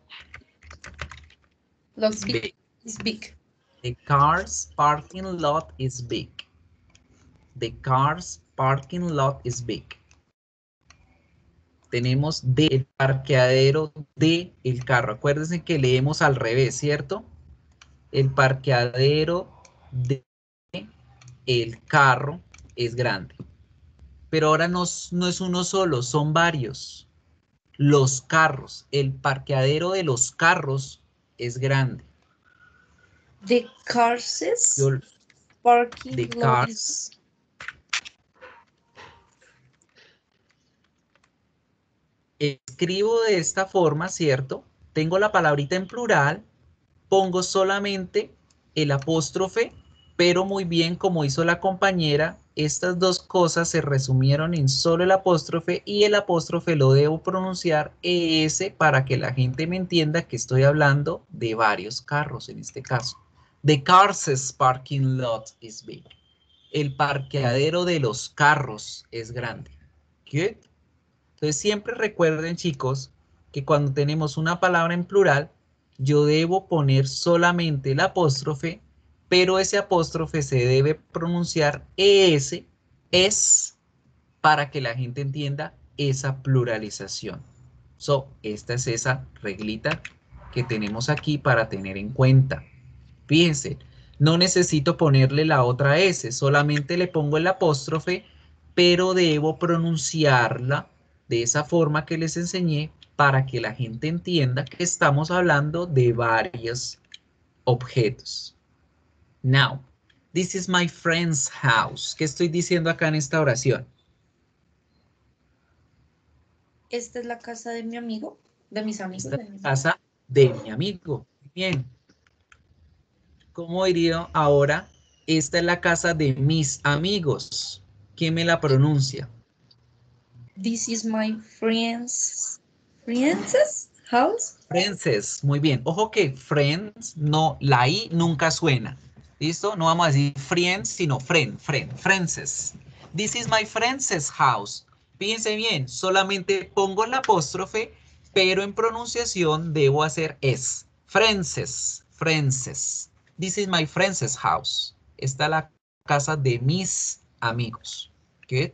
Speaker 2: looks
Speaker 1: is
Speaker 2: big.
Speaker 1: big.
Speaker 2: Is big.
Speaker 1: The cars parking lot is big. The cars parking lot is big. Tenemos del parqueadero de el carro. Acuérdense que leemos al revés, ¿cierto? El parqueadero de el carro es grande. Pero ahora no, es- no es uno solo, son varios. Los carros, el parqueadero de los carros es grande.
Speaker 2: The cars is parking
Speaker 1: the cars. Escribo de esta forma, ¿cierto? Tengo la palabrita en plural, pongo solamente el apóstrofe, pero muy bien como hizo la compañera, estas dos cosas se resumieron en solo el apóstrofe y el apóstrofe lo debo pronunciar ES para que la gente me entienda que estoy hablando de varios carros en este caso. The cars parking lot is big. El parqueadero de los carros es grande. Good. Entonces siempre recuerden chicos que cuando tenemos una palabra en plural, yo debo poner solamente el apóstrofe, pero ese apóstrofe se debe pronunciar ES, es, para que la gente entienda esa pluralización. So, esta es esa reglita que tenemos aquí para tener en cuenta. Fíjense, no necesito ponerle la otra S, solamente le pongo el apóstrofe, pero debo pronunciarla de esa forma que les enseñé para que la gente entienda que estamos hablando de varios objetos. Now, this is my friend's house. ¿Qué estoy diciendo acá en esta oración?
Speaker 2: Esta es la casa de mi amigo, de mis amigos.
Speaker 1: Esta
Speaker 2: de
Speaker 1: es
Speaker 2: mis
Speaker 1: la casa de mi amigo. Bien. ¿Cómo diría ahora? Esta es la casa de mis amigos. ¿Quién me la pronuncia?
Speaker 2: This is my friend's friend's house.
Speaker 1: Friends, muy bien. Ojo que friends, no, la I nunca suena. ¿Listo? No vamos a decir friends, sino friend, friend, friends. This is my friend's house. Fíjense bien, solamente pongo el apóstrofe, pero en pronunciación debo hacer es. Friends, friends. This is my friend's house. Esta es la casa de mis amigos. Good.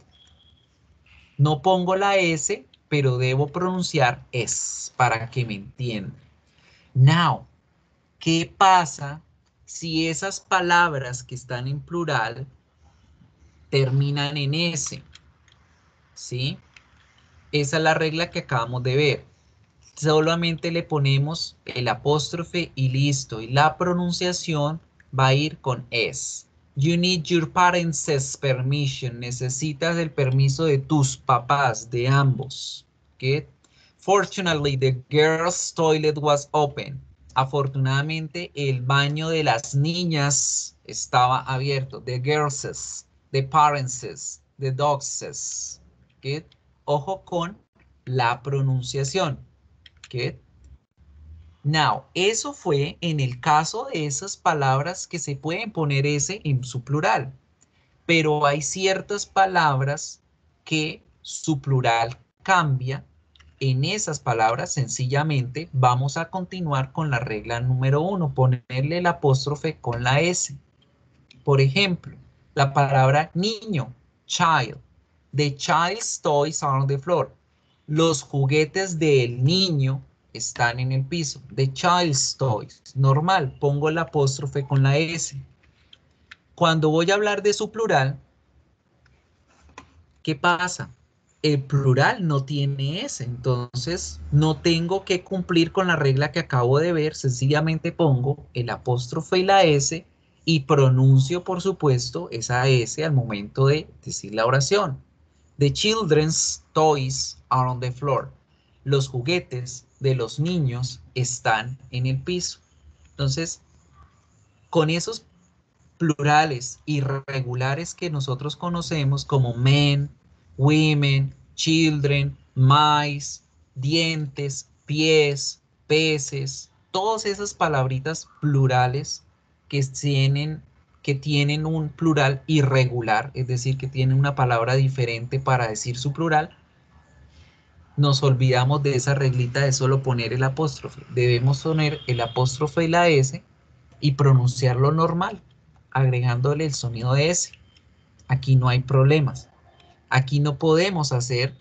Speaker 1: No pongo la S, pero debo pronunciar es para que me entiendan. Now, ¿qué pasa si esas palabras que están en plural terminan en S? ¿Sí? Esa es la regla que acabamos de ver. Solamente le ponemos el apóstrofe y listo. Y la pronunciación va a ir con S. You need your parents' permission. Necesitas el permiso de tus papás, de ambos. Good. Fortunately, the girls' toilet was open. Afortunadamente, el baño de las niñas estaba abierto. The girls', the parents', the dogs'. Good. Ojo con la pronunciación. Good. Now, eso fue en el caso de esas palabras que se pueden poner ese en su plural. Pero hay ciertas palabras que su plural cambia. En esas palabras, sencillamente, vamos a continuar con la regla número uno, ponerle el apóstrofe con la S. Por ejemplo, la palabra niño, child. The child's toys are on the floor. Los juguetes del niño están en el piso. The child's toys. Normal, pongo el apóstrofe con la S. Cuando voy a hablar de su plural, ¿qué pasa? El plural no tiene S, entonces no tengo que cumplir con la regla que acabo de ver, sencillamente pongo el apóstrofe y la S y pronuncio, por supuesto, esa S al momento de decir la oración. The children's toys are on the floor. Los juguetes de los niños están en el piso. Entonces, con esos plurales irregulares que nosotros conocemos como men, women, children, mice, dientes, pies, peces, todas esas palabritas plurales que tienen, que tienen un plural irregular, es decir, que tienen una palabra diferente para decir su plural, nos olvidamos de esa reglita de solo poner el apóstrofe. Debemos poner el apóstrofe y la S y pronunciarlo normal, agregándole el sonido de S. Aquí no hay problemas. Aquí no podemos hacer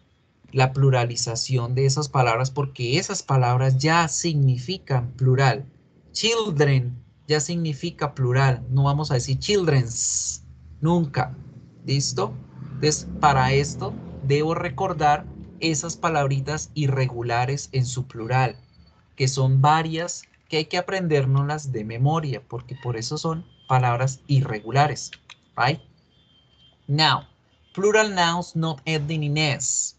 Speaker 1: la pluralización de esas palabras porque esas palabras ya significan plural. Children ya significa plural. No vamos a decir children's. Nunca. ¿Listo? Entonces, para esto debo recordar esas palabritas irregulares en su plural, que son varias que hay que aprendérnoslas de memoria, porque por eso son palabras irregulares. Right? Now, plural nouns not ending in s.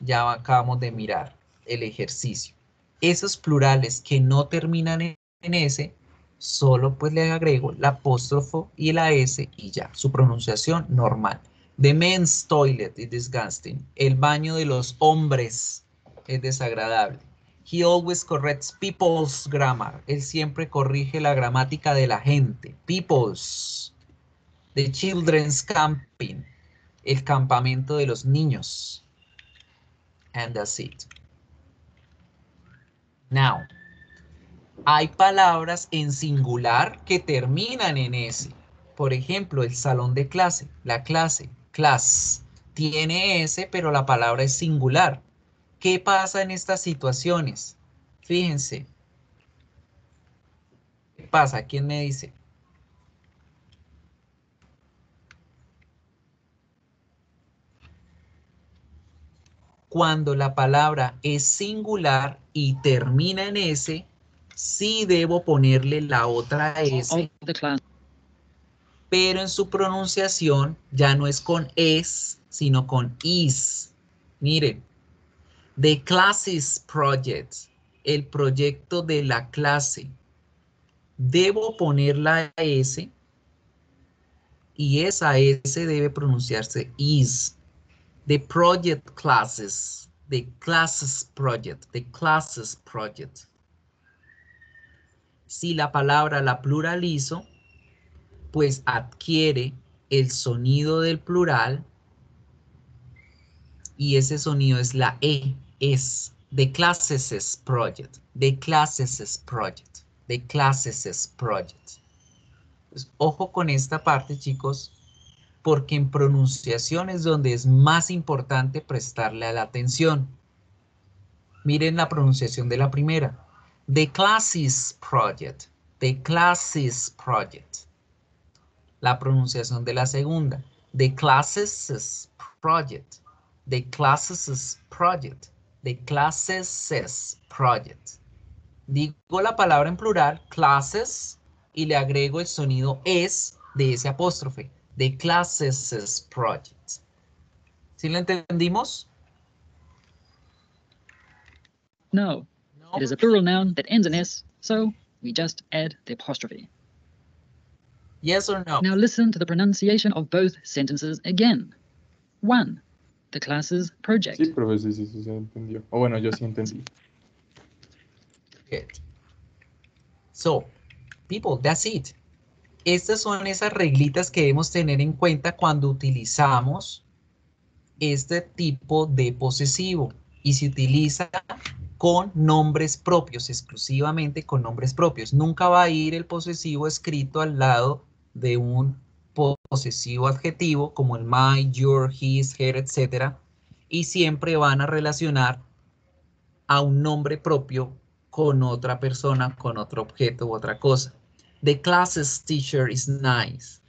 Speaker 1: Ya acabamos de mirar el ejercicio. Esos plurales que no terminan en, s, solo pues le agrego el apóstrofo y la s y ya, su pronunciación normal. The men's toilet is disgusting. El baño de los hombres es desagradable. He always corrects people's grammar. Él siempre corrige la gramática de la gente. People's. The children's camping. El campamento de los niños. And that's it. Now, hay palabras en singular que terminan en S. Por ejemplo, el salón de clase, la clase, class, tiene S, pero la palabra es singular. ¿Qué pasa en estas situaciones? Fíjense. ¿Qué pasa? ¿Quién me dice? Cuando la palabra es singular y termina en S, sí debo ponerle la otra S,
Speaker 6: Of the class.
Speaker 1: Pero en su pronunciación ya no es con es, sino con is. Miren, The Classes Project, el proyecto de la clase. Debo poner la S y esa S debe pronunciarse is. The project classes, the classes project, the classes project. Si la palabra la pluralizo, pues adquiere el sonido del plural y ese sonido es la E, es The Classes Project, The Classes Project, The Classes Project. Pues, ojo con esta parte, chicos, porque en pronunciación es donde es más importante prestarle la atención. Miren la pronunciación de la primera. The Classes Project, The Classes Project. La pronunciación de la segunda. The Classes Project. The Classes Project. The Classes Project. Digo la palabra en plural, classes, y le agrego el sonido es de ese apóstrofe. The Classes Project. ¿Sí lo entendimos?
Speaker 6: No,
Speaker 1: No.
Speaker 6: it is a plural noun that ends in S, so we just add the apostrophe.
Speaker 1: Yes or no?
Speaker 6: Now listen to the pronunciation of both sentences again. One, the class's project.
Speaker 7: Sí, profe, sí, sí, sí, se entendió. O bueno, yo sí entendí.
Speaker 1: Good. So, people, that's it. Estas son esas reglitas que debemos tener en cuenta cuando utilizamos este tipo de posesivo y se utiliza con nombres propios, exclusivamente con nombres propios. Nunca va a ir el posesivo escrito al lado de un po- posesivo adjetivo como el my, your, his, her, etc. Y siempre van a relacionar a un nombre propio con otra persona, con otro objeto u otra cosa. The class's teacher is nice.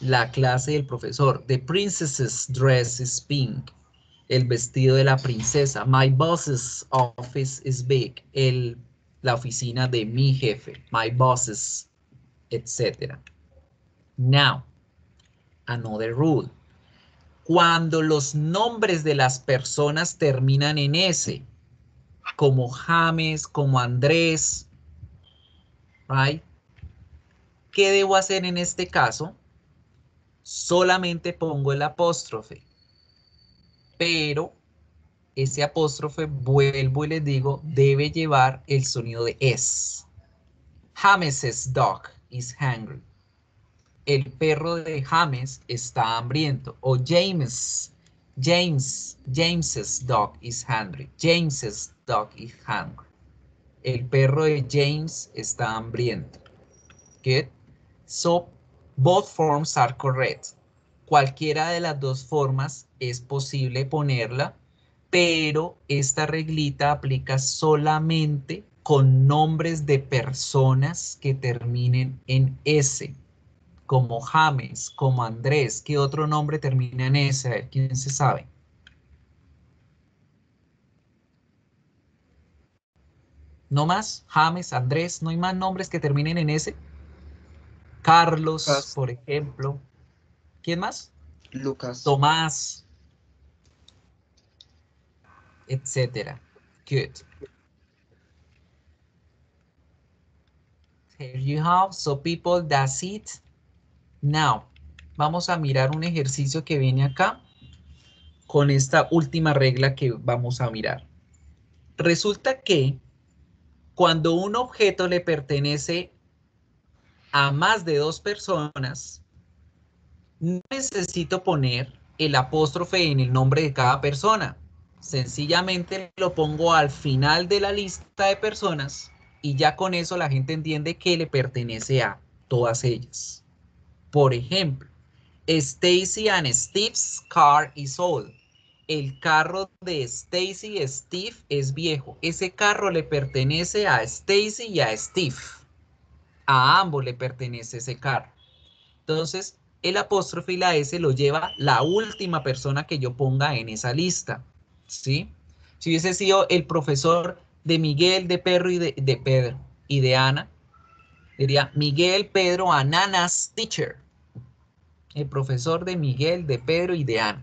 Speaker 1: La clase del profesor. The princess's dress is pink. El vestido de la princesa. My boss's office is big. El, la oficina de mi jefe. My boss's, etc. Now, another rule. Cuando los nombres de las personas terminan en S, como James, como Andrés, right? ¿Qué debo hacer en este caso? Solamente pongo el apóstrofe, pero ese apóstrofe, vuelvo y les digo, debe llevar el sonido de S. James's dog is hungry. El perro de James está hambriento. O James, James, James's dog is hungry. James's dog is hungry. El perro de James está hambriento. Good. So, both forms are correct. Cualquiera de las dos formas es posible ponerla, pero esta reglita aplica solamente con nombres de personas que terminen en S, como James, como Andrés. ¿Qué otro nombre termina en S? A ver, ¿quién se sabe? ¿No más? James, Andrés, ¿no hay más nombres que terminen en S? Carlos,
Speaker 5: Lucas.
Speaker 1: por ejemplo. ¿Quién más?
Speaker 5: Lucas.
Speaker 1: Tomás, etcétera. Good. Here you have, so people, that's it. Now, vamos a mirar un ejercicio que viene acá con esta última regla que vamos a mirar. Resulta que Cuando un objeto le pertenece a más de dos personas, no necesito poner el apóstrofe en el nombre de cada persona. Sencillamente lo pongo al final de la lista de personas y ya con eso la gente entiende que le pertenece a todas ellas. Por ejemplo, Stacy and Steve's car is old. El carro de Stacy y Steve es viejo. Ese carro le pertenece a Stacy y a Steve. A ambos le pertenece ese carro. Entonces, el apóstrofe y la S lo lleva la última persona que yo ponga en esa lista. ¿Sí? Si hubiese sido el profesor de Miguel, de Perro y de, de Pedro y de Ana, diría Miguel, Pedro, Ananas, teacher. El profesor de Miguel, de Pedro y de Ana.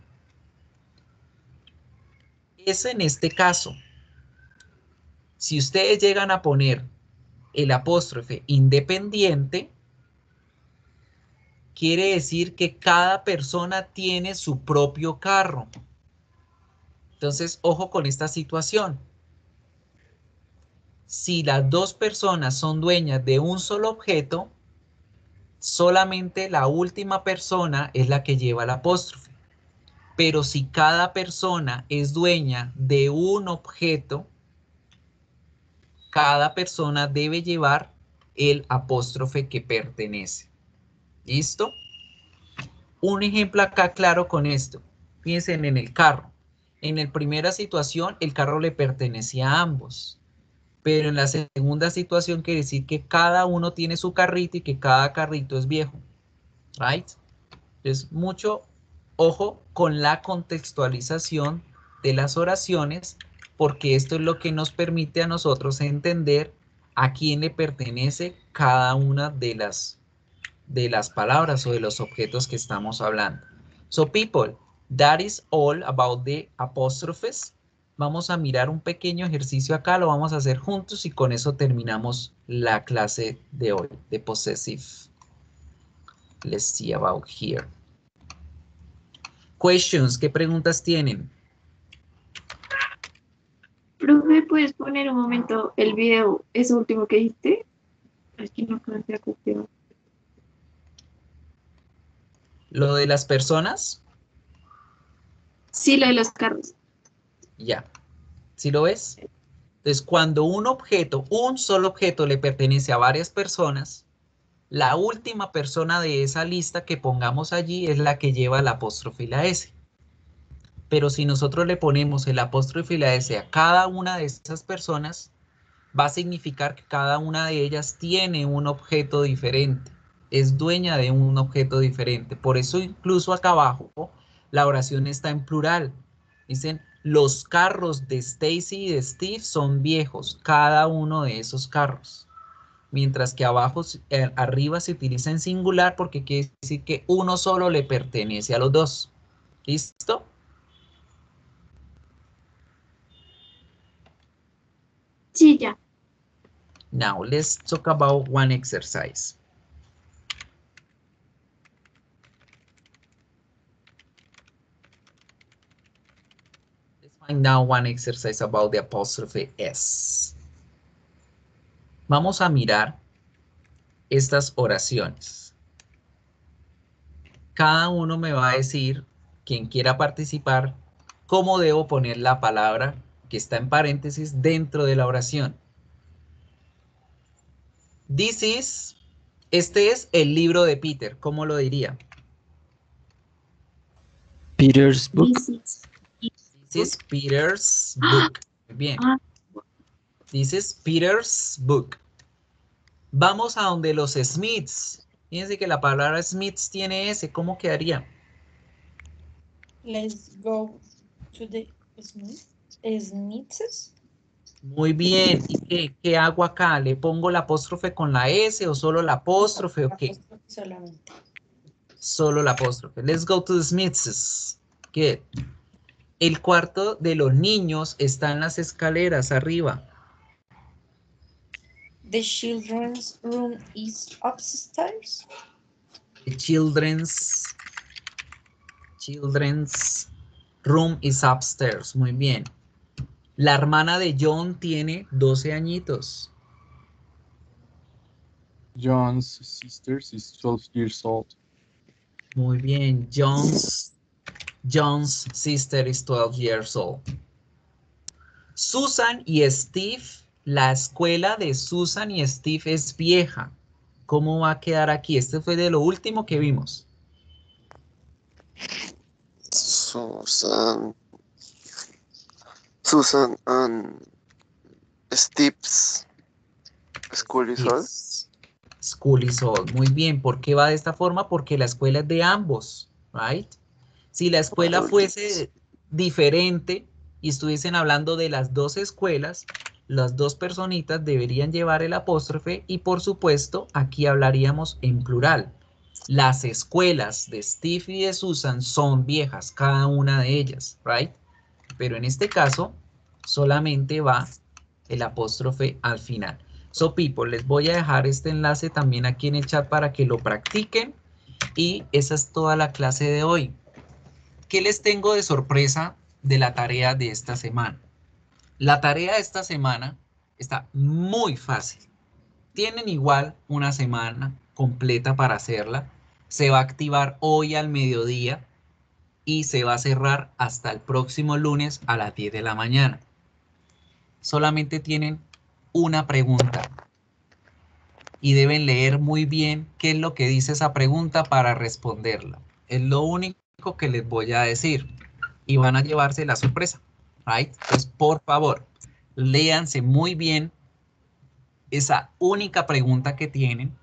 Speaker 1: Es en este caso. Si ustedes llegan a poner el apóstrofe independiente, quiere decir que cada persona tiene su propio carro. Entonces, ojo con esta situación. Si las dos personas son dueñas de un solo objeto, solamente la última persona es la que lleva el apóstrofe. Pero si cada persona es dueña de un objeto, cada persona debe llevar el apóstrofe que pertenece. ¿Listo? Un ejemplo acá claro con esto. Piensen en el carro. En la primera situación, el carro le pertenecía a ambos. Pero en la segunda situación quiere decir que cada uno tiene su carrito y que cada carrito es viejo. Right? Entonces, mucho ojo con la contextualización de las oraciones, porque esto es lo que nos permite a nosotros entender a quién le pertenece cada una de las de las palabras o de los objetos que estamos hablando. So people, that is all about the apostrophes. Vamos a mirar un pequeño ejercicio acá, lo vamos a hacer juntos y con eso terminamos la clase de hoy de possessive. Let's see about here. Questions, ¿qué preguntas tienen?
Speaker 4: Profe, ¿puedes poner un momento el video, eso último que dijiste? Que no copiado.
Speaker 1: Lo de las personas,
Speaker 4: Sí, lo de los carros.
Speaker 1: Ya. ¿Sí lo ves? Entonces, cuando un objeto, un solo objeto le pertenece a varias personas, la última persona de esa lista que pongamos allí es la que lleva la apóstrofe y la S. Pero si nosotros le ponemos el apóstrofe y la S a cada una de esas personas, va a significar que cada una de ellas tiene un objeto diferente, es dueña de un objeto diferente. Por eso incluso acá abajo la oración está en plural. Dicen, los carros de Stacy y de Steve son viejos, cada uno de esos carros. Mientras que abajo, eh, arriba se utiliza en singular porque quiere decir que uno solo le pertenece a los dos. ¿Listo?
Speaker 4: Sí, ya.
Speaker 1: Now, let's talk about one exercise. Find now one exercise about the apostrophe S. Vamos a mirar estas oraciones. Cada uno me va a decir, quien quiera participar, cómo debo poner la palabra que está en paréntesis dentro de la oración. This is, este es el libro de Peter, ¿cómo lo diría?
Speaker 3: Peter's book.
Speaker 4: This is-
Speaker 1: is Peter's book. Muy Bien.
Speaker 4: Ah.
Speaker 1: This is Peter's book. Vamos a donde los Smiths. Fíjense que la palabra Smiths tiene S. ¿Cómo quedaría?
Speaker 2: Let's go to the Smith- Smiths.
Speaker 1: Muy bien. ¿Y qué, qué hago acá? ¿Le pongo la apóstrofe con la S o solo la apóstrofe o qué?
Speaker 2: Solamente.
Speaker 1: Solo la apóstrofe. Let's go to the Smiths. Good. El cuarto de los niños está en las escaleras arriba.
Speaker 2: The children's room is upstairs.
Speaker 1: The children's children's room is upstairs. Muy bien. La hermana de John tiene 12 añitos.
Speaker 7: John's sister is 12 years old.
Speaker 1: Muy bien. John's, John's sister is 12 years old. Susan y Steve, la escuela de Susan y Steve es vieja. ¿Cómo va a quedar aquí? Este fue de lo último que vimos.
Speaker 8: Susan. Susan and Steve's school is old.
Speaker 1: School is old. Muy bien. ¿Por qué va de esta forma? Porque la escuela es de ambos, right? Si la escuela fuese diferente y estuviesen hablando de las dos escuelas, las dos personitas deberían llevar el apóstrofe y por supuesto aquí hablaríamos en plural. Las escuelas de Steve y de Susan son viejas, cada una de ellas, right? Pero en este caso solamente va el apóstrofe al final. So people, les voy a dejar este enlace también aquí en el chat para que lo practiquen y esa es toda la clase de hoy. ¿Qué les tengo de sorpresa de la tarea de esta semana? La tarea de esta semana está muy fácil. Tienen igual una semana completa para hacerla. Se va a activar hoy al mediodía y se va a cerrar hasta el próximo lunes a las 10 de la mañana. Solamente tienen una pregunta y deben leer muy bien qué es lo que dice esa pregunta para responderla. Es lo único que les voy a decir y van a llevarse la sorpresa. Right? Entonces, por favor, léanse muy bien esa única pregunta que tienen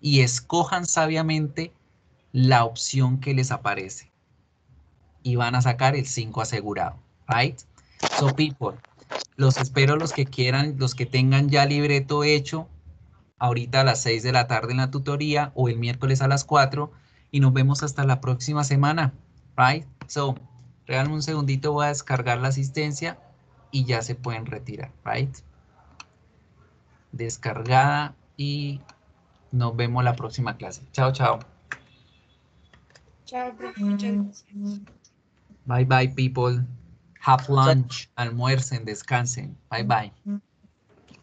Speaker 1: y escojan sabiamente la opción que les aparece. Y van a sacar el 5 asegurado. Right? So, people, los espero los que quieran, los que tengan ya libreto hecho ahorita a las 6 de la tarde en la tutoría o el miércoles a las 4 y nos vemos hasta la próxima semana. Right? So, Regálame un segundito, voy a descargar la asistencia y ya se pueden retirar, right? Descargada y nos vemos la próxima clase. Chao, chao.
Speaker 2: Chao, profe. Muchas gracias.
Speaker 1: Bye, bye, people. Have lunch, almuercen, descansen. Bye, bye.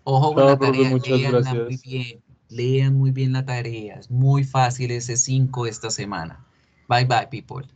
Speaker 1: Ojo con
Speaker 7: Chao,
Speaker 1: la
Speaker 7: profe,
Speaker 1: tarea,
Speaker 7: muchas
Speaker 1: léanla muy
Speaker 7: gracias.
Speaker 1: bien. Lean muy bien la tarea. Es muy fácil ese 5 esta semana. Bye, bye, people.